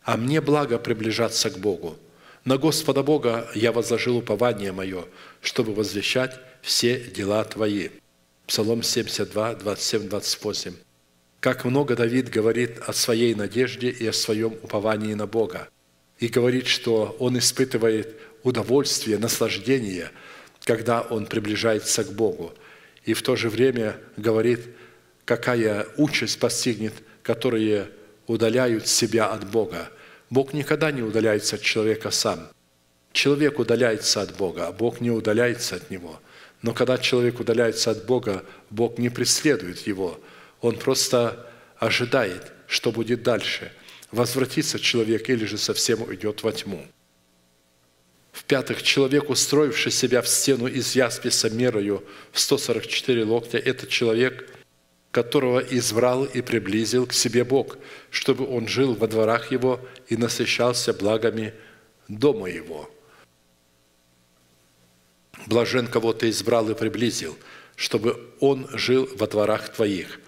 А мне благо приближаться к Богу. На Господа Бога я возложил упование мое, чтобы возвещать все дела Твои. Псалом 72, 27, 28. Как много Давид говорит о своей надежде и о своем уповании на Бога. И говорит, что он испытывает удовольствие, наслаждение, когда он приближается к Богу. И в то же время говорит, какая участь постигнет, которые удаляют себя от Бога. Бог никогда не удаляется от человека сам. Человек удаляется от Бога, а Бог не удаляется от него. Но когда человек удаляется от Бога, Бог не преследует его. Он просто ожидает, что будет дальше. Возвратится человек или же совсем уйдет во тьму. В-пятых, человек, устроивший себя в стену из ясписа мерою в 144 локтя, это человек, которого избрал и приблизил к себе Бог, чтобы он жил во дворах его и насыщался благами дома его. Блажен, кого ты избрал и приблизил, чтобы он жил во дворах твоих.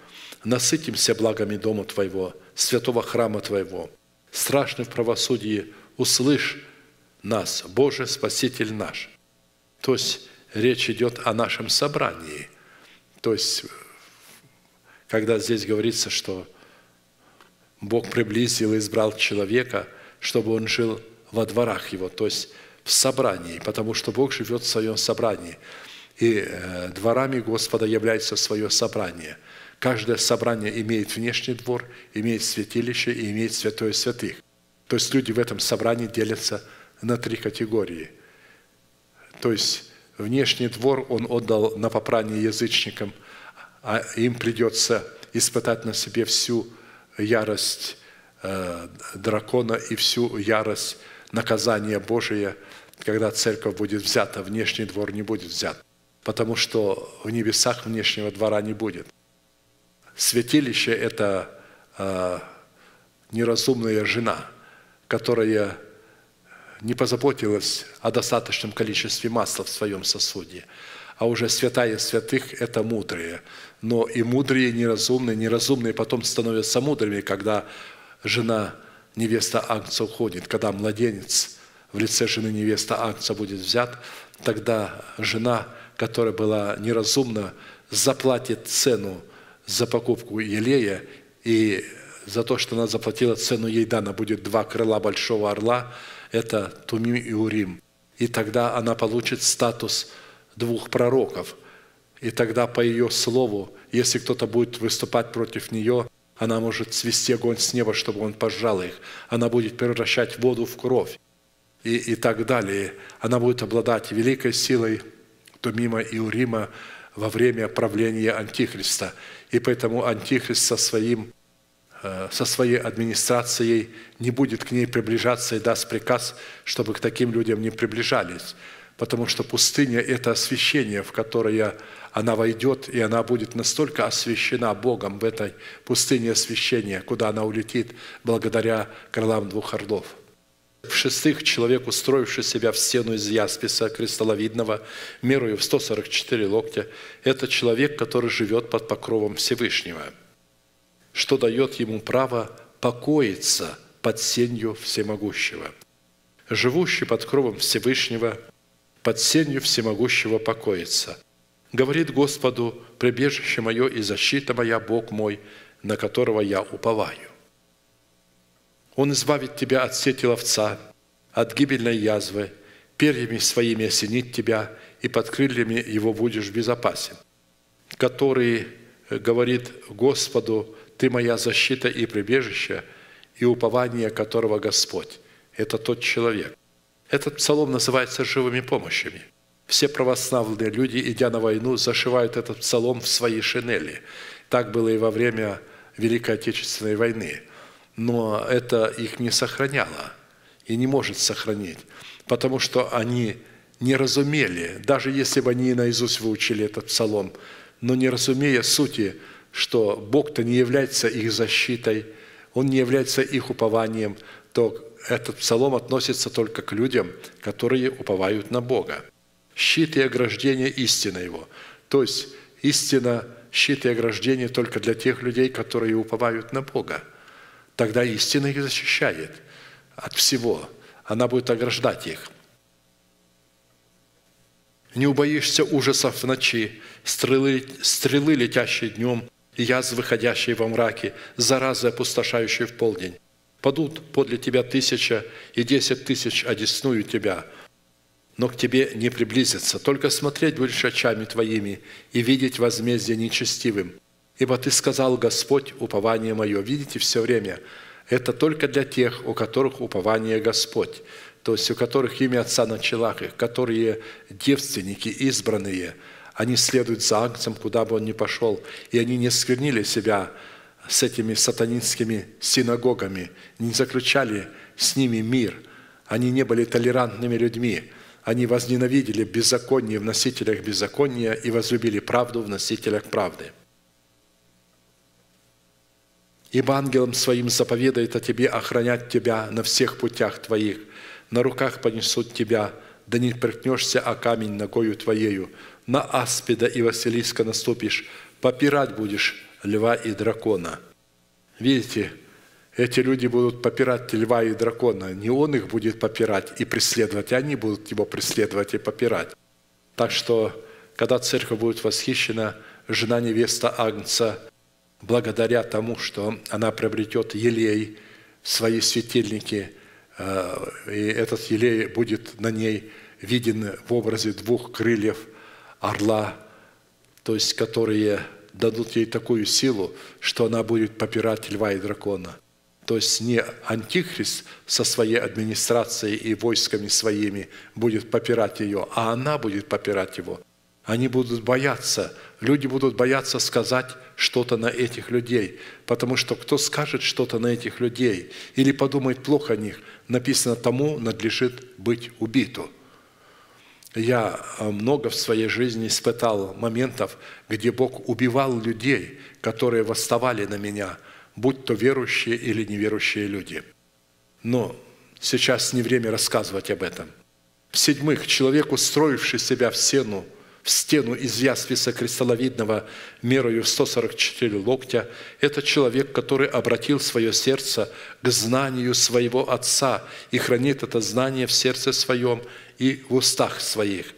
Насытимся благами дома твоего, святого храма твоего. Страшный в правосудии, услышь нас, Боже, Спаситель наш. То есть речь идет о нашем собрании. То есть, когда здесь говорится, что Бог приблизил и избрал человека, чтобы он жил во дворах его, то есть в собрании, потому что Бог живет в своем собрании. И э, дворами Господа является свое собрание. Каждое собрание имеет внешний двор, имеет святилище и имеет святое святых. То есть люди в этом собрании делятся на три категории. То есть внешний двор он отдал на попрание язычникам, а им придется испытать на себе всю ярость э, дракона и всю ярость наказания Божия, когда церковь будет взята, внешний двор не будет взят, потому что в небесах внешнего двора не будет. Святилище – это э, неразумная жена, которая не позаботилась о достаточном количестве масла в своем сосуде, а уже святая святых – это мудрые. Но и мудрые, и неразумные, неразумные потом становятся мудрыми, когда жена невеста Агнца уходит, когда младенец в лице жены невеста Агнца будет взят, тогда жена, которая была неразумна, заплатит цену за покупку елея, и за то, что она заплатила цену, ей дана будет два крыла большого орла – это Тумим и Урим. И тогда она получит статус двух пророков. И тогда по ее слову, если кто-то будет выступать против нее, она может свести огонь с неба, чтобы он пожал их. Она будет превращать воду в кровь. И, и так далее. Она будет обладать великой силой Тумима и Урима во время правления Антихриста. И поэтому Антихрист со своим Э, со своей администрацией не будет к ней приближаться и даст приказ, чтобы к таким людям не приближались. Потому что пустыня – это освящение, в которое она войдет, и она будет настолько освящена Богом в этой пустыне освящения, куда она улетит благодаря крылам двух орлов. В-шестых, человек, устроивший себя в стену из ясписа кристалловидного, мерою в 144 локтя, это человек, который живет под покровом Всевышнего – что дает ему право покоиться под сенью Всемогущего. Живущий под кровом Всевышнего, под сенью Всемогущего покоится. Говорит Господу, прибежище мое и защита моя, Бог мой, на которого я уповаю. Он избавит тебя от сети ловца, от гибельной язвы, перьями своими осенит тебя, и под крыльями его будешь безопасен. Который говорит Господу, ты моя защита и прибежище, и упование которого Господь. Это тот человек. Этот псалом называется «живыми помощами». Все православные люди, идя на войну, зашивают этот псалом в свои шинели. Так было и во время Великой Отечественной войны. Но это их не сохраняло и не может сохранить, потому что они не разумели, даже если бы они наизусть выучили этот псалом, но не разумея сути что Бог-то не является их защитой, Он не является их упованием, то этот псалом относится только к людям, которые уповают на Бога. Щит и ограждение – истина Его. То есть истина, щит и ограждение только для тех людей, которые уповают на Бога. Тогда истина их защищает от всего. Она будет ограждать их. Не убоишься ужасов в ночи, стрелы, стрелы летящие днем, язвы, выходящие во мраке, заразы, опустошающие в полдень. Падут подле тебя тысяча и десять тысяч одесную тебя, но к тебе не приблизятся. Только смотреть будешь очами твоими и видеть возмездие нечестивым. Ибо ты сказал, Господь, упование мое. Видите, все время – это только для тех, у которых упование Господь. то есть у которых имя Отца на челах их, которые девственники, избранные, они следуют за Агнцем, куда бы он ни пошел, и они не сквернили себя с этими сатанинскими синагогами, не заключали с ними мир, они не были толерантными людьми, они возненавидели беззаконие в носителях беззакония и возлюбили правду в носителях правды. Ибо ангелом своим заповедает о тебе охранять тебя на всех путях твоих, на руках понесут тебя, да не прикнешься о камень ногою твоею, на аспида и Василиска наступишь, попирать будешь льва и дракона». Видите, эти люди будут попирать льва и дракона. Не он их будет попирать и преследовать, а они будут его преследовать и попирать. Так что, когда церковь будет восхищена, жена невеста Агнца, благодаря тому, что она приобретет елей свои светильники, э, и этот елей будет на ней виден в образе двух крыльев орла, то есть которые дадут ей такую силу, что она будет попирать льва и дракона. То есть не антихрист со своей администрацией и войсками своими будет попирать ее, а она будет попирать его. Они будут бояться, люди будут бояться сказать что-то на этих людей, потому что кто скажет что-то на этих людей или подумает плохо о них, написано тому надлежит быть убиту. Я э, много в своей жизни испытал моментов, где Бог убивал людей, которые восставали на меня – будь то верующие или неверующие люди. Но сейчас не время рассказывать об этом. В-седьмых, человек, устроивший себя в стену, в стену из ясписа кристалловидного мерою в 144 локтя, это человек, который обратил свое сердце к знанию своего Отца и хранит это знание в сердце своем и в устах своих.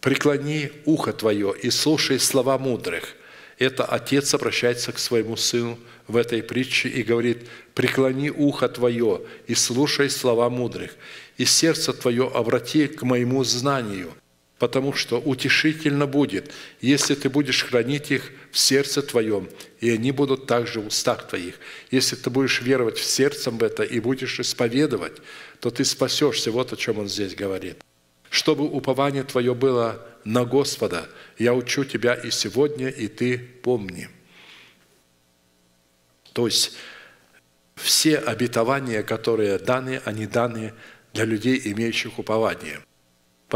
«Преклони ухо твое и слушай слова мудрых, это отец обращается к своему сыну в этой притче и говорит, «Преклони ухо твое и слушай слова мудрых, и сердце твое обрати к моему знанию, потому что утешительно будет, если ты будешь хранить их в сердце твоем, и они будут также в устах твоих. Если ты будешь веровать в сердцем в это и будешь исповедовать, то ты спасешься». Вот о чем он здесь говорит. «Чтобы упование твое было на Господа. Я учу тебя и сегодня, и ты помни». То есть все обетования, которые даны, они даны для людей, имеющих упование.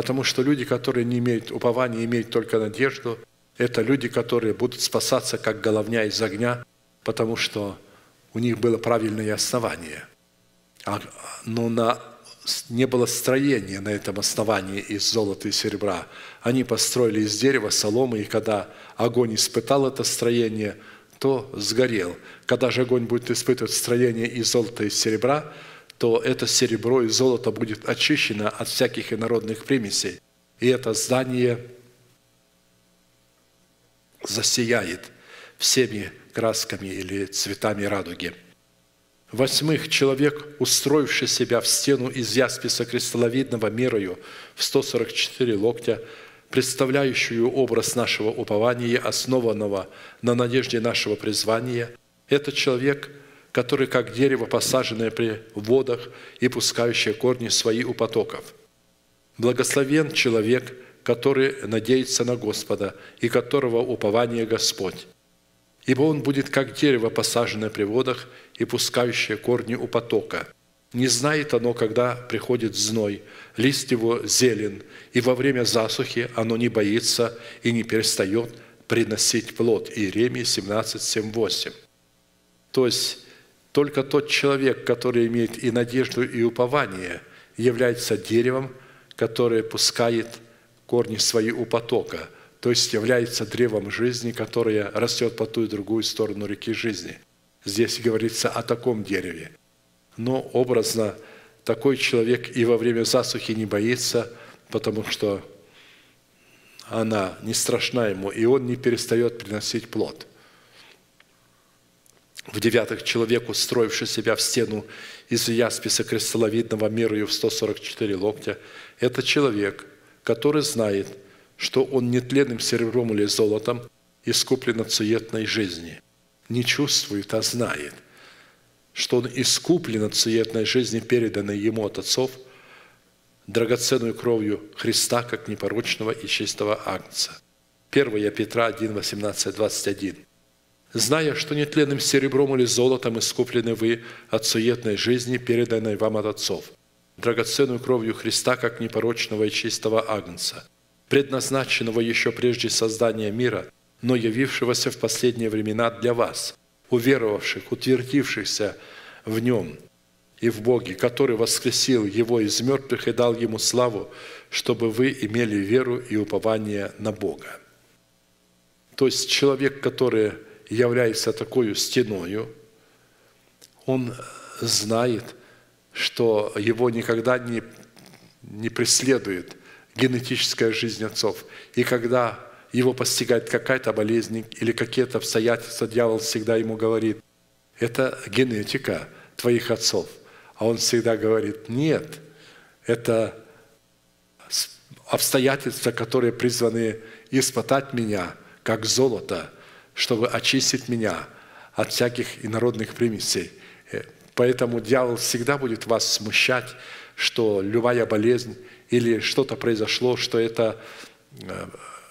Потому что люди, которые не имеют упования, имеют только надежду, это люди, которые будут спасаться, как головня из огня, потому что у них было правильное основание. А, но на не было строения на этом основании из золота и серебра. Они построили из дерева, соломы, и когда огонь испытал это строение, то сгорел. Когда же огонь будет испытывать строение из золота и серебра, то это серебро и золото будет очищено от всяких инородных примесей. И это здание засияет всеми красками или цветами радуги – Восьмых, человек, устроивший себя в стену из ясписа кристалловидного мерою в 144 локтя, представляющую образ нашего упования, основанного на надежде нашего призвания, это человек, который как дерево, посаженное при водах и пускающее корни свои у потоков. Благословен человек, который надеется на Господа и которого упование Господь ибо он будет как дерево, посаженное при водах и пускающее корни у потока. Не знает оно, когда приходит зной, лист его зелен, и во время засухи оно не боится и не перестает приносить плод. Иеремия 17, 7, 8. То есть, только тот человек, который имеет и надежду, и упование, является деревом, которое пускает корни свои у потока – то есть является древом жизни, которое растет по ту и другую сторону реки жизни. Здесь говорится о таком дереве. Но образно такой человек и во время засухи не боится, потому что она не страшна ему, и он не перестает приносить плод. В-девятых, человек, устроивший себя в стену из ясписа кристалловидного мерою в 144 локтя, это человек, который знает – что он нетленным серебром или золотом искуплен от суетной жизни. Не чувствует, а знает. что он искуплен от суетной жизни, переданной ему от отцов, драгоценную кровью Христа, как непорочного и чистого агнца. 1 Петра 1, 18, 21. «Зная, что нетленным серебром или золотом искуплены вы от суетной жизни, переданной вам от отцов, драгоценную кровью Христа, как непорочного и чистого агнца, предназначенного еще прежде создания мира, но явившегося в последние времена для вас, уверовавших, утвердившихся в Нем и в Боге, который воскресил Его из мертвых и дал Ему славу, чтобы вы имели веру и упование на Бога». То есть человек, который является такой стеною, он знает, что его никогда не, не преследует генетическая жизнь отцов. И когда его постигает какая-то болезнь или какие-то обстоятельства, дьявол всегда ему говорит, это генетика твоих отцов. А он всегда говорит, нет, это обстоятельства, которые призваны испытать меня, как золото, чтобы очистить меня от всяких инородных примесей. Э, поэтому дьявол всегда будет вас смущать, что любая болезнь или что-то произошло, что это э,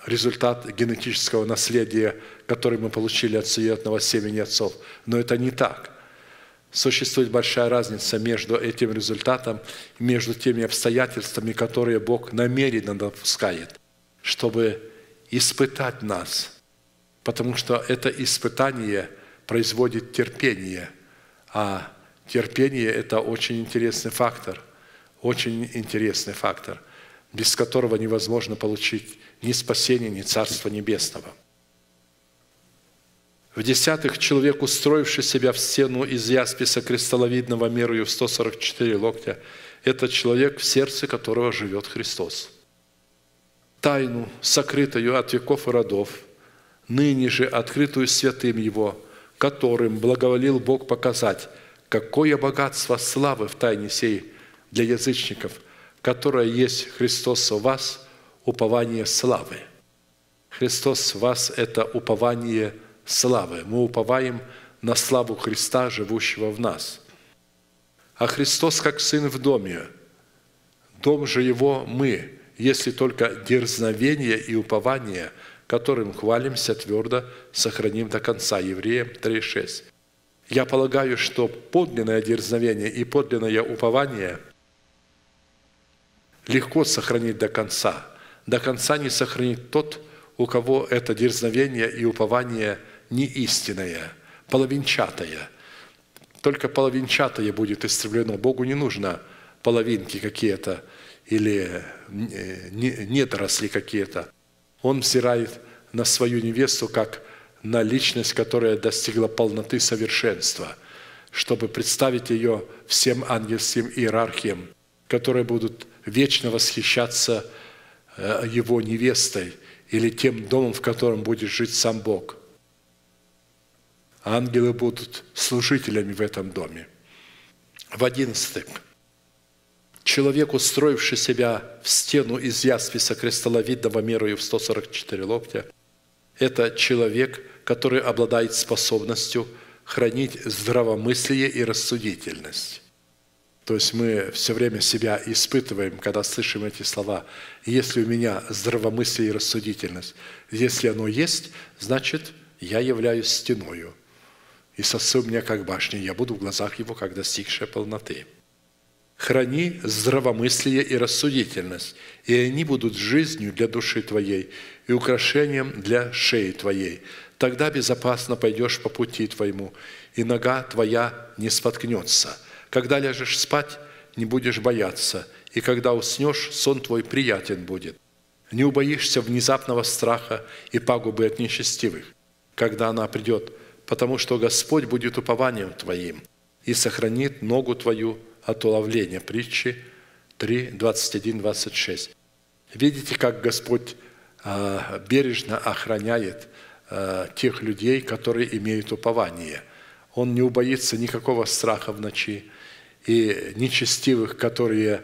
результат генетического наследия, который мы получили от суетного семени отцов. Но это не так. Существует большая разница между этим результатом между теми обстоятельствами, которые Бог намеренно допускает, чтобы испытать нас. Потому что это испытание производит терпение. А терпение – это очень интересный фактор. Очень интересный фактор, без которого невозможно получить ни спасения, ни Царства Небесного. В-десятых, человек, устроивший себя в стену из ясписа кристалловидного мерою в 144 локтя, это человек, в сердце которого живет Христос. Тайну, сокрытую от веков и родов, ныне же открытую святым Его, которым благоволил Бог показать, какое богатство славы в тайне сей для язычников, которое есть Христос у вас – упование славы. Христос в вас – это упование славы. Мы уповаем на славу Христа, живущего в нас. А Христос как Сын в доме. Дом же Его мы, если только дерзновение и упование, которым хвалимся твердо, сохраним до конца. Евреям 3,6. Я полагаю, что подлинное дерзновение и подлинное упование легко сохранить до конца – до конца не сохранит тот, у кого это дерзновение и упование не истинное, половинчатое. Только половинчатое будет истреблено. Богу не нужно половинки какие-то или э, недоросли какие-то. Он взирает на свою невесту как на личность, которая достигла полноты совершенства, чтобы представить ее всем ангельским иерархиям, которые будут вечно восхищаться Э, его невестой или тем домом, в котором будет жить сам Бог. Ангелы будут служителями в этом доме. В одиннадцатых. Человек, устроивший себя в стену из ясписа кристалловидного мерою в 144 локтя, это человек, который обладает способностью хранить здравомыслие и рассудительность. То есть мы все время себя испытываем, когда слышим эти слова. Если у меня здравомыслие и рассудительность, если оно есть, значит, я являюсь стеною. И сосу меня как башня, я буду в глазах его, как достигшая полноты. Храни здравомыслие и рассудительность, и они будут жизнью для души твоей и украшением для шеи твоей. Тогда безопасно пойдешь по пути твоему, и нога твоя не споткнется – когда ляжешь спать, не будешь бояться, и когда уснешь, сон твой приятен будет. Не убоишься внезапного страха и пагубы от нечестивых, когда она придет, потому что Господь будет упованием твоим и сохранит ногу твою от уловления. Притчи 3, 21, 26. Видите, как Господь а, бережно охраняет а, тех людей, которые имеют упование. Он не убоится никакого страха в ночи, и нечестивых, которые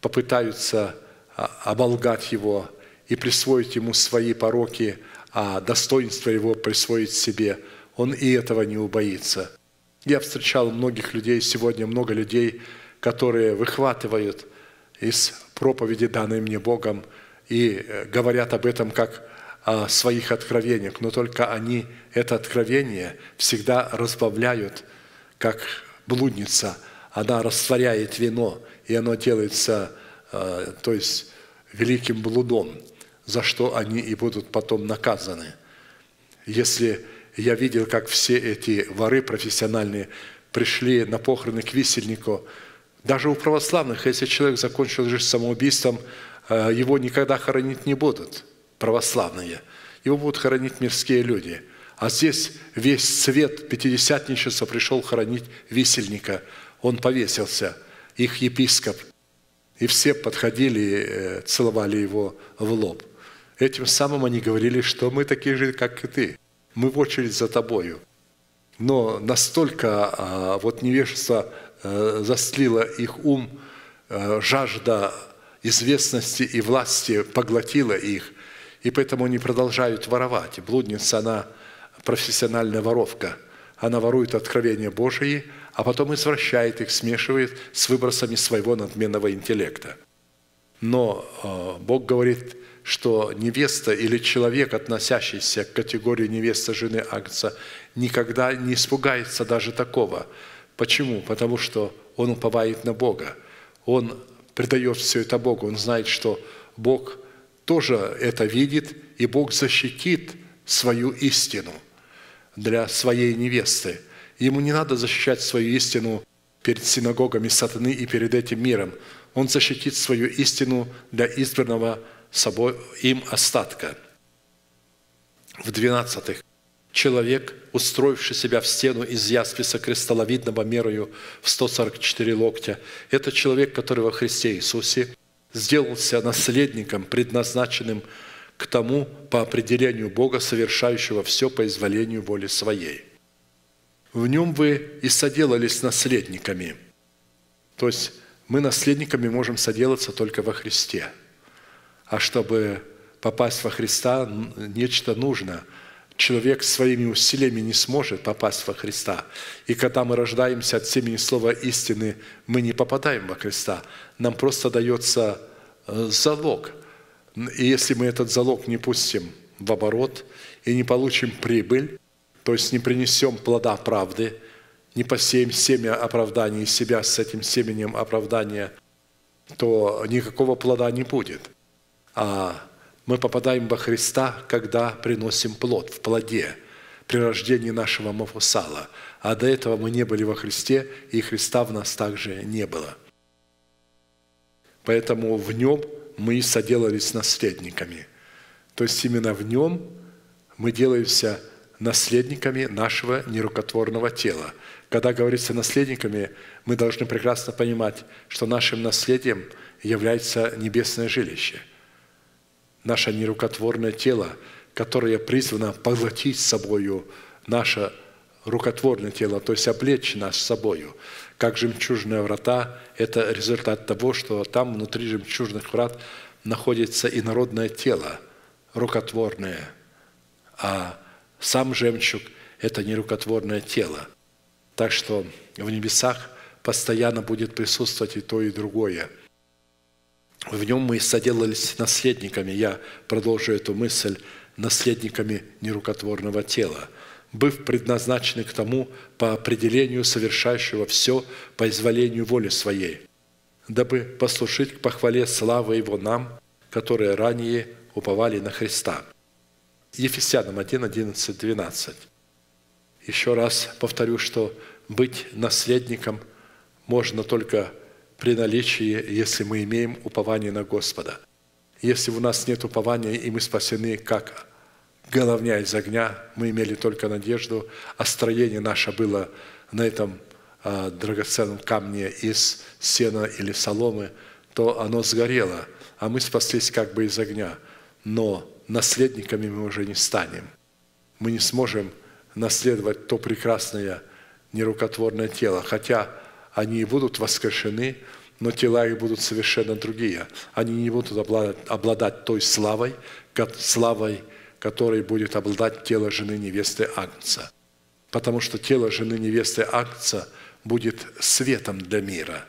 попытаются а, оболгать его и присвоить ему свои пороки, а достоинство его присвоить себе, он и этого не убоится. Я встречал многих людей, сегодня много людей, которые выхватывают из проповеди, данной мне Богом, и э, говорят об этом как о своих откровениях, но только они это откровение всегда разбавляют, как блудница. Она растворяет вино, и оно делается, э, то есть, великим блудом, за что они и будут потом наказаны. Если я видел, как все эти воры профессиональные пришли на похороны к висельнику, даже у православных, если человек закончил жизнь самоубийством, э, его никогда хоронить не будут, православные. Его будут хоронить мирские люди. А здесь весь цвет пятидесятничества пришел хоронить висельника. Он повесился, их епископ. И все подходили, э, целовали его в лоб. Этим самым они говорили, что мы такие же, как и ты. Мы в очередь за тобою. Но настолько а, вот невежество застлила их ум, э, жажда известности и власти поглотила их, и поэтому они продолжают воровать. Блудница, она профессиональная воровка. Она ворует откровения Божьи, а потом извращает их, смешивает с выбросами своего надменного интеллекта. Но э, Бог говорит, что невеста или человек, относящийся к категории невеста жены Агнца, никогда не испугается даже такого – Почему? Потому что он уповает на Бога. Он предает все это Богу. Он знает, что Бог тоже это видит, и Бог защитит свою истину для своей невесты. Ему не надо защищать свою истину перед синагогами сатаны и перед этим миром. Он защитит свою истину для избранного собой им остатка. В 12 человек, устроивший себя в стену из ясписа кристалловидного мерою в 144 локтя, это человек, который во Христе Иисусе сделался наследником, предназначенным к тому по определению Бога, совершающего все по изволению воли Своей. В нем вы и соделались наследниками. То есть мы наследниками можем соделаться только во Христе. А чтобы попасть во Христа, нечто нужно – человек своими усилиями не сможет попасть во Христа. И когда мы рождаемся от семени слова истины, мы не попадаем во Христа. Нам просто дается э, залог. И если мы этот залог не пустим в оборот и не получим прибыль, то есть не принесем плода правды, не посеем семя оправдания из себя с этим семенем оправдания, то никакого плода не будет. А мы попадаем во Христа, когда приносим плод, в плоде, при рождении нашего Мафусала. А до этого мы не были во Христе, и Христа в нас также не было. Поэтому в нем мы соделались наследниками. То есть именно в нем мы делаемся наследниками нашего нерукотворного тела. Когда говорится наследниками, мы должны прекрасно понимать, что нашим наследием является небесное жилище – наше нерукотворное тело, которое призвано поглотить собою наше рукотворное тело, то есть облечь нас собою. Как жемчужные врата – это результат того, что там внутри жемчужных врат находится инородное тело, рукотворное, а сам жемчуг – это нерукотворное тело. Так что в небесах постоянно будет присутствовать и то, и другое – в нем мы соделались наследниками, я продолжу эту мысль, наследниками нерукотворного тела, быв предназначены к тому по определению совершающего все по изволению воли своей, дабы послушать к похвале славы Его нам, которые ранее уповали на Христа. Ефесянам 1, 11, 12. Еще раз повторю, что быть наследником можно только при наличии, если мы имеем упование на Господа. Если у нас нет упования, и мы спасены как головня из огня, мы имели только надежду, а строение наше было на этом а, драгоценном камне из сена или соломы, то оно сгорело, а мы спаслись как бы из огня. Но наследниками мы уже не станем. Мы не сможем наследовать то прекрасное нерукотворное тело, хотя они будут воскрешены, но тела их будут совершенно другие. Они не будут обладать, обладать той славой, славой, которой будет обладать тело жены невесты Агнца. потому что тело жены невесты Акца будет светом для мира.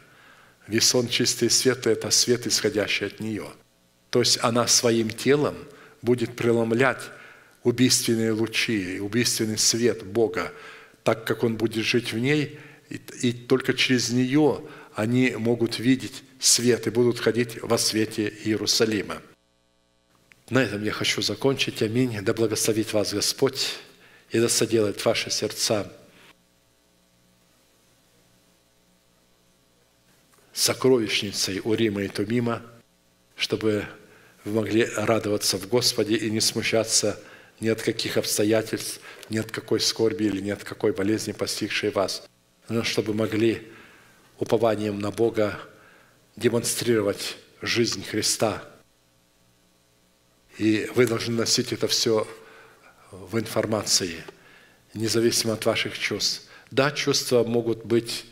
Весон чистый свет – это свет, исходящий от нее. То есть она своим телом будет преломлять убийственные лучи, убийственный свет Бога, так как Он будет жить в ней, и, и только через нее они могут видеть свет и будут ходить во свете Иерусалима. На этом я хочу закончить. Аминь. Да благословит вас Господь и да соделает ваши сердца сокровищницей у Рима и Тумима, чтобы вы могли радоваться в Господе и не смущаться ни от каких обстоятельств, ни от какой скорби или ни от какой болезни, постигшей вас, чтобы могли упованием на Бога демонстрировать жизнь Христа. И вы должны носить это все в информации, независимо от ваших чувств. Да, чувства могут быть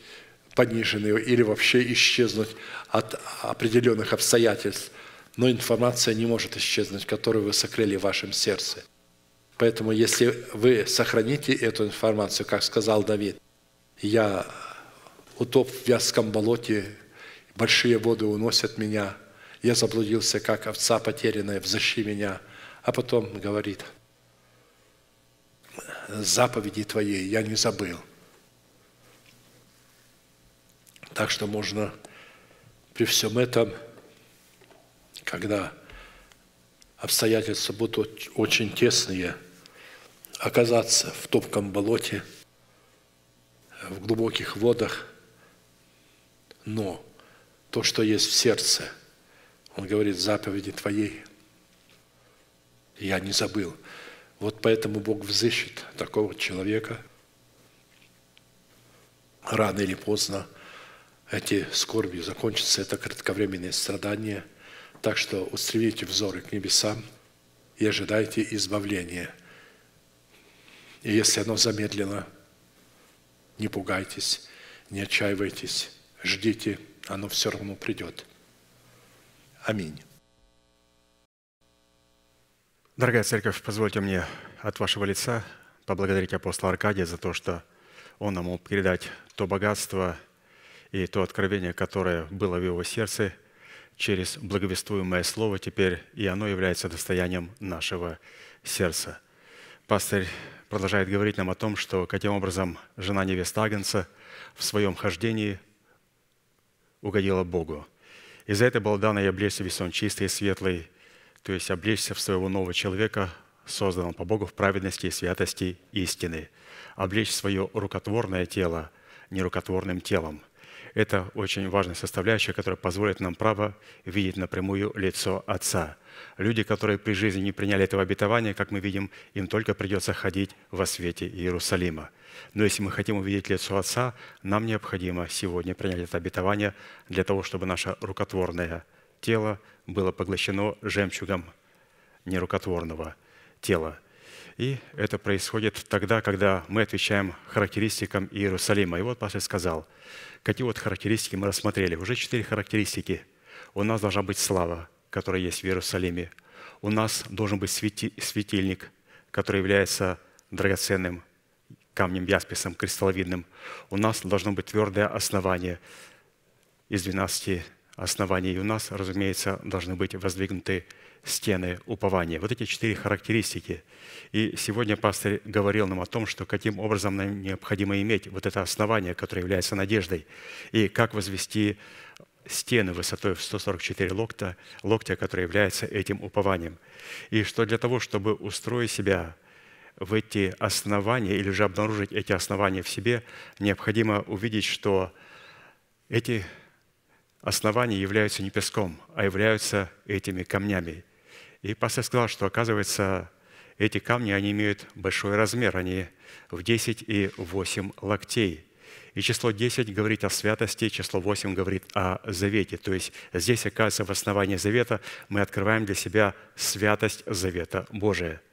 понижены или вообще исчезнуть от определенных обстоятельств, но информация не может исчезнуть, которую вы сокрыли в вашем сердце. Поэтому, если вы сохраните эту информацию, как сказал Давид, я утоп в вязком болоте, большие воды уносят меня, я заблудился, как овца потерянная, взыщи меня. А потом говорит, заповеди Твоей я не забыл. Так что можно при всем этом, когда обстоятельства будут очень тесные, оказаться в топком болоте, в глубоких водах, но то, что есть в сердце, он говорит, заповеди Твоей я не забыл. Вот поэтому Бог взыщет такого человека. Рано или поздно эти скорби закончатся, это кратковременные страдания. Так что устремите взоры к небесам и ожидайте избавления. И если оно замедлено, не пугайтесь, не отчаивайтесь, ждите, оно все равно придет. Аминь. Дорогая церковь, позвольте мне от вашего лица поблагодарить апостола Аркадия за то, что он нам мог передать то богатство и то откровение, которое было в его сердце через благовествуемое слово теперь, и оно является достоянием нашего сердца. Пастырь продолжает говорить нам о том, что каким образом жена невеста Агнца в своем хождении угодила Богу. И за это был дан и облечься весь он чистый и светлый, то есть облечься в своего нового человека, созданного по Богу в праведности и святости истины, облечь свое рукотворное тело нерукотворным телом. Это очень важная составляющая, которая позволит нам право видеть напрямую лицо Отца. Люди, которые при жизни не приняли этого обетования, как мы видим, им только придется ходить во свете Иерусалима. Но если мы хотим увидеть лицо Отца, нам необходимо сегодня принять это обетование для того, чтобы наше рукотворное тело было поглощено жемчугом нерукотворного тела. И это происходит тогда, когда мы отвечаем характеристикам Иерусалима. И вот пастор сказал, какие вот характеристики мы рассмотрели. Уже четыре характеристики. У нас должна быть слава, которая есть в Иерусалиме. У нас должен быть светильник, который является драгоценным камнем ясписом, кристалловидным. У нас должно быть твердое основание из 12 оснований. И у нас, разумеется, должны быть воздвигнуты стены упования. Вот эти четыре характеристики. И сегодня пастор говорил нам о том, что каким образом нам необходимо иметь вот это основание, которое является надеждой, и как возвести стены высотой в 144 локтя, локтя, которые являются этим упованием. И что для того, чтобы устроить себя в эти основания или же обнаружить эти основания в себе, необходимо увидеть, что эти основания являются не песком, а являются этими камнями. И пастор сказал, что, оказывается, эти камни, они имеют большой размер, они в 10 и 8 локтей. И число 10 говорит о святости, число 8 говорит о завете. То есть здесь, оказывается, в основании завета мы открываем для себя святость завета Божия –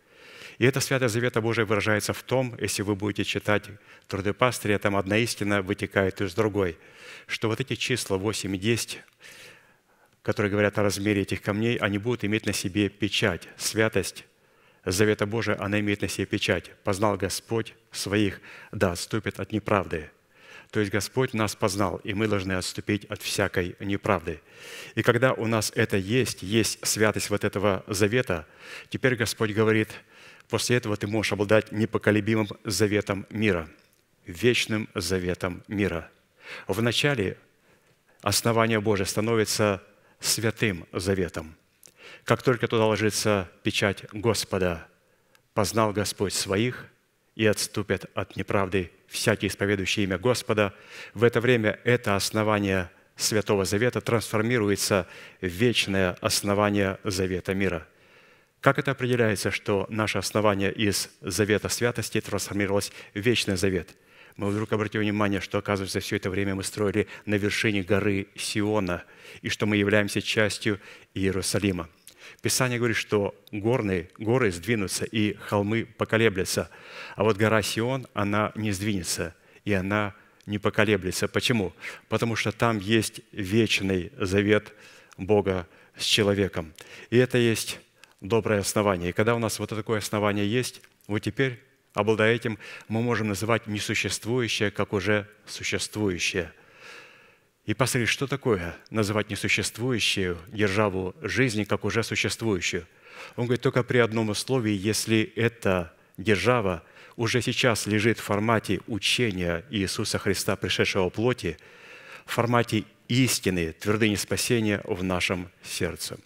и эта святая завета Божия выражается в том, если вы будете читать труды пастыря, там одна истина вытекает из другой, что вот эти числа 8 и 10, которые говорят о размере этих камней, они будут иметь на себе печать, святость завета Божия, она имеет на себе печать. «Познал Господь своих, да отступит от неправды». То есть Господь нас познал, и мы должны отступить от всякой неправды. И когда у нас это есть, есть святость вот этого завета, теперь Господь говорит, после этого ты можешь обладать непоколебимым заветом мира, вечным заветом мира. Вначале основание Божие становится святым заветом. Как только туда ложится печать Господа, познал Господь своих и отступят от неправды всякие исповедующие имя Господа. В это время это основание Святого Завета трансформируется в вечное основание Завета мира. Как это определяется, что наше основание из Завета святости трансформировалось в Вечный Завет – мы вдруг обратим внимание, что, оказывается, все это время мы строили на вершине горы Сиона, и что мы являемся частью Иерусалима. Писание говорит, что горные, горы сдвинутся и холмы поколеблятся, а вот гора Сион, она не сдвинется, и она не поколеблется. Почему? Потому что там есть вечный завет Бога с человеком. И это есть доброе основание. И когда у нас вот такое основание есть, вот теперь обладая этим, мы можем называть несуществующее, как уже существующее. И посмотри, что такое называть несуществующую державу жизни, как уже существующую? Он говорит, только при одном условии, если эта держава уже сейчас лежит в формате учения Иисуса Христа, пришедшего в плоти, в формате истины, твердыни спасения в нашем сердце –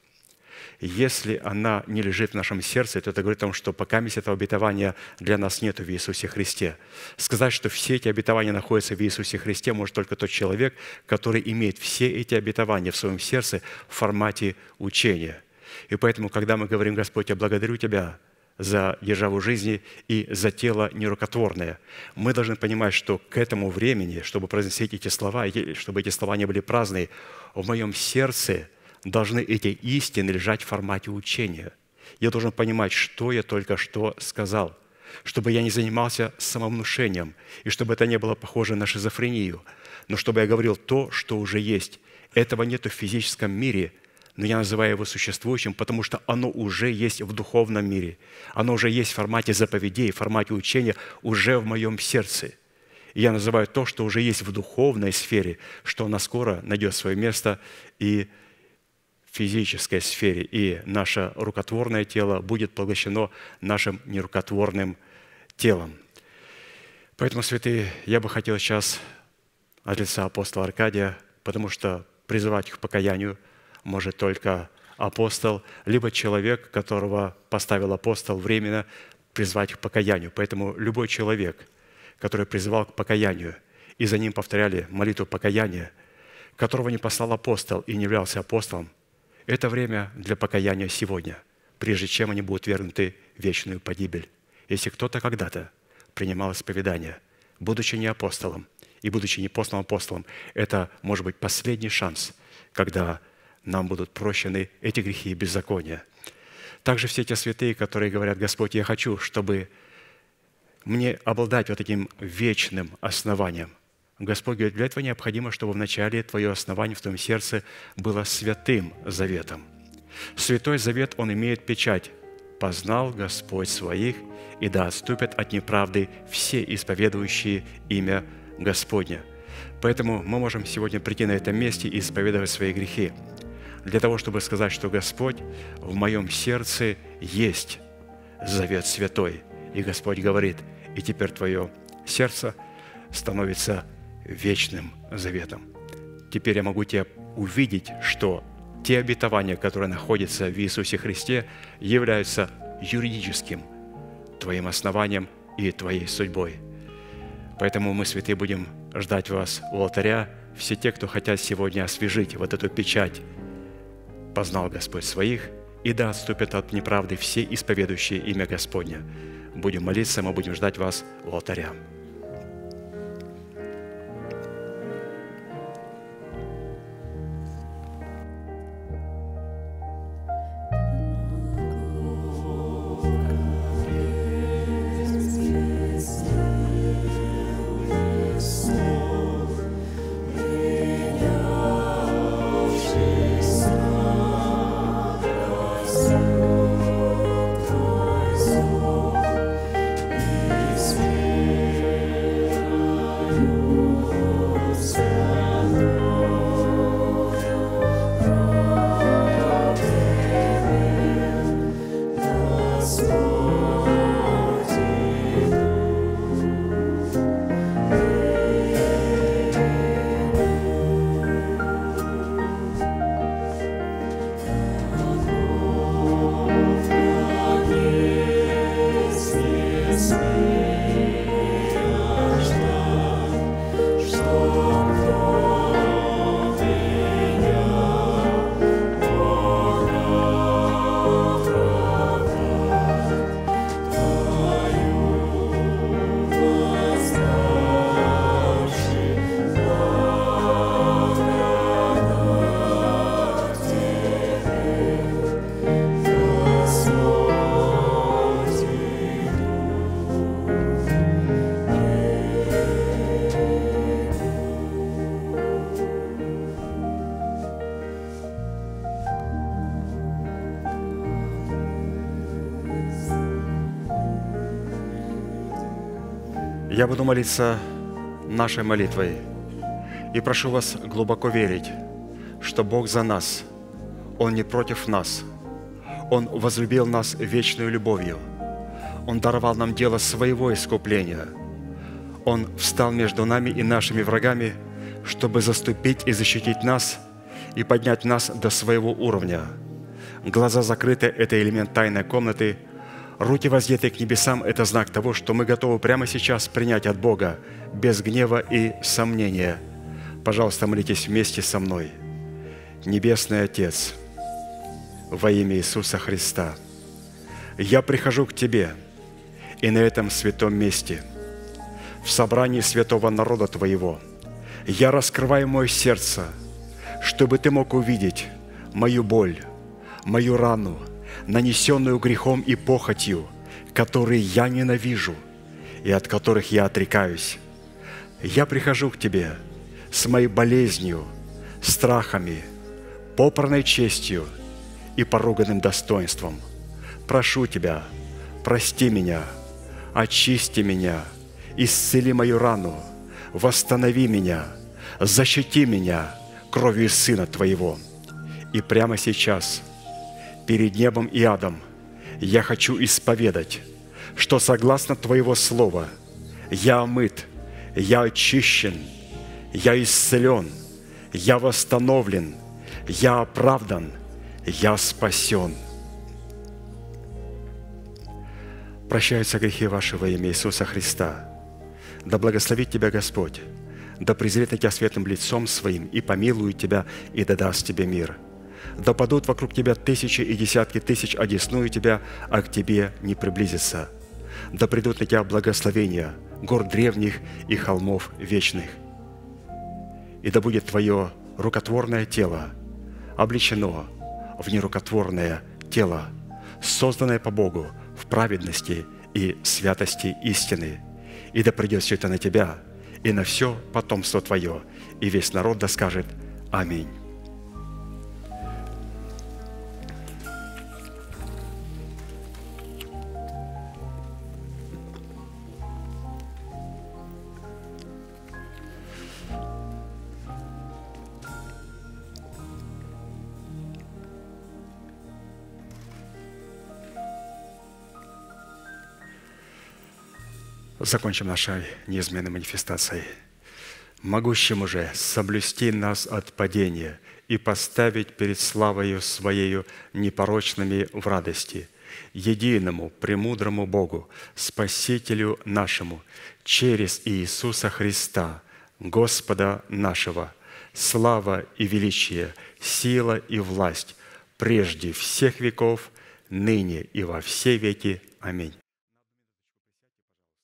если она не лежит в нашем сердце, то это говорит о том, что пока этого обетования для нас нет в Иисусе Христе. Сказать, что все эти обетования находятся в Иисусе Христе, может только тот человек, который имеет все эти обетования в своем сердце в формате учения. И поэтому, когда мы говорим, Господь, я благодарю Тебя за державу жизни и за тело нерукотворное. Мы должны понимать, что к этому времени, чтобы произносить эти слова, чтобы эти слова не были праздные, в моем сердце – должны эти истины лежать в формате учения. Я должен понимать, что я только что сказал, чтобы я не занимался самовнушением, и чтобы это не было похоже на шизофрению, но чтобы я говорил то, что уже есть. Этого нет в физическом мире, но я называю его существующим, потому что оно уже есть в духовном мире. Оно уже есть в формате заповедей, в формате учения, уже в моем сердце. И я называю то, что уже есть в духовной сфере, что оно скоро найдет свое место и физической сфере, и наше рукотворное тело будет поглощено нашим нерукотворным телом. Поэтому, святые, я бы хотел сейчас от лица апостола Аркадия, потому что призывать к покаянию может только апостол, либо человек, которого поставил апостол временно, призвать к покаянию. Поэтому любой человек, который призывал к покаянию, и за ним повторяли молитву покаяния, которого не послал апостол и не являлся апостолом, это время для покаяния сегодня, прежде чем они будут вернуты в вечную погибель. Если кто-то когда-то принимал исповедание, будучи не апостолом и будучи не посланным апостолом, это может быть последний шанс, когда нам будут прощены эти грехи и беззакония. Также все те святые, которые говорят, Господь, я хочу, чтобы мне обладать вот этим вечным основанием, Господь говорит, для этого необходимо, чтобы вначале твое основание в твоем сердце было святым заветом. Святой завет, он имеет печать. «Познал Господь своих, и да отступят от неправды все исповедующие имя Господня». Поэтому мы можем сегодня прийти на этом месте и исповедовать свои грехи, для того, чтобы сказать, что Господь, в моем сердце есть завет святой. И Господь говорит, и теперь твое сердце становится вечным заветом. Теперь я могу тебя увидеть, что те обетования, которые находятся в Иисусе Христе, являются юридическим твоим основанием и твоей судьбой. Поэтому мы, святые, будем ждать вас у алтаря. Все те, кто хотят сегодня освежить вот эту печать, познал Господь своих, и да отступят от неправды все исповедующие имя Господня. Будем молиться, мы будем ждать вас у алтаря. Я буду молиться нашей молитвой и прошу вас глубоко верить, что Бог за нас, Он не против нас, Он возлюбил нас вечной любовью, Он даровал нам дело своего искупления, Он встал между нами и нашими врагами, чтобы заступить и защитить нас и поднять нас до своего уровня. Глаза закрыты – это элемент тайной комнаты – Руки воздеты к небесам – это знак того, что мы готовы прямо сейчас принять от Бога без гнева и сомнения. Пожалуйста, молитесь вместе со мной. Небесный Отец, во имя Иисуса Христа, я прихожу к Тебе и на этом святом месте, в собрании святого народа Твоего, я раскрываю мое сердце, чтобы Ты мог увидеть мою боль, мою рану – нанесенную грехом и похотью, которые я ненавижу и от которых я отрекаюсь. Я прихожу к Тебе с моей болезнью, страхами, попранной честью и поруганным достоинством. Прошу Тебя, прости меня, очисти меня, исцели мою рану, восстанови меня, защити меня кровью Сына Твоего. И прямо сейчас – перед небом и адом, я хочу исповедать, что согласно Твоего Слова я омыт, я очищен, я исцелен, я восстановлен, я оправдан, я спасен. Прощаются грехи ваши во имя Иисуса Христа. Да благословит тебя Господь, да презрит на тебя светлым лицом своим и помилует тебя и да даст тебе мир – да падут вокруг тебя тысячи и десятки тысяч, одесную тебя, а к тебе не приблизится. Да придут на тебя благословения гор древних и холмов вечных. И да будет твое рукотворное тело облечено в нерукотворное тело, созданное по Богу в праведности и святости истины. И да придет все это на тебя и на все потомство твое, и весь народ да скажет Аминь. Закончим нашей неизменной манифестацией. Могущему же соблюсти нас от падения и поставить перед славою Своею непорочными в радости, единому, премудрому Богу, Спасителю нашему, через Иисуса Христа, Господа нашего, слава и величие, сила и власть прежде всех веков, ныне и во все веки. Аминь.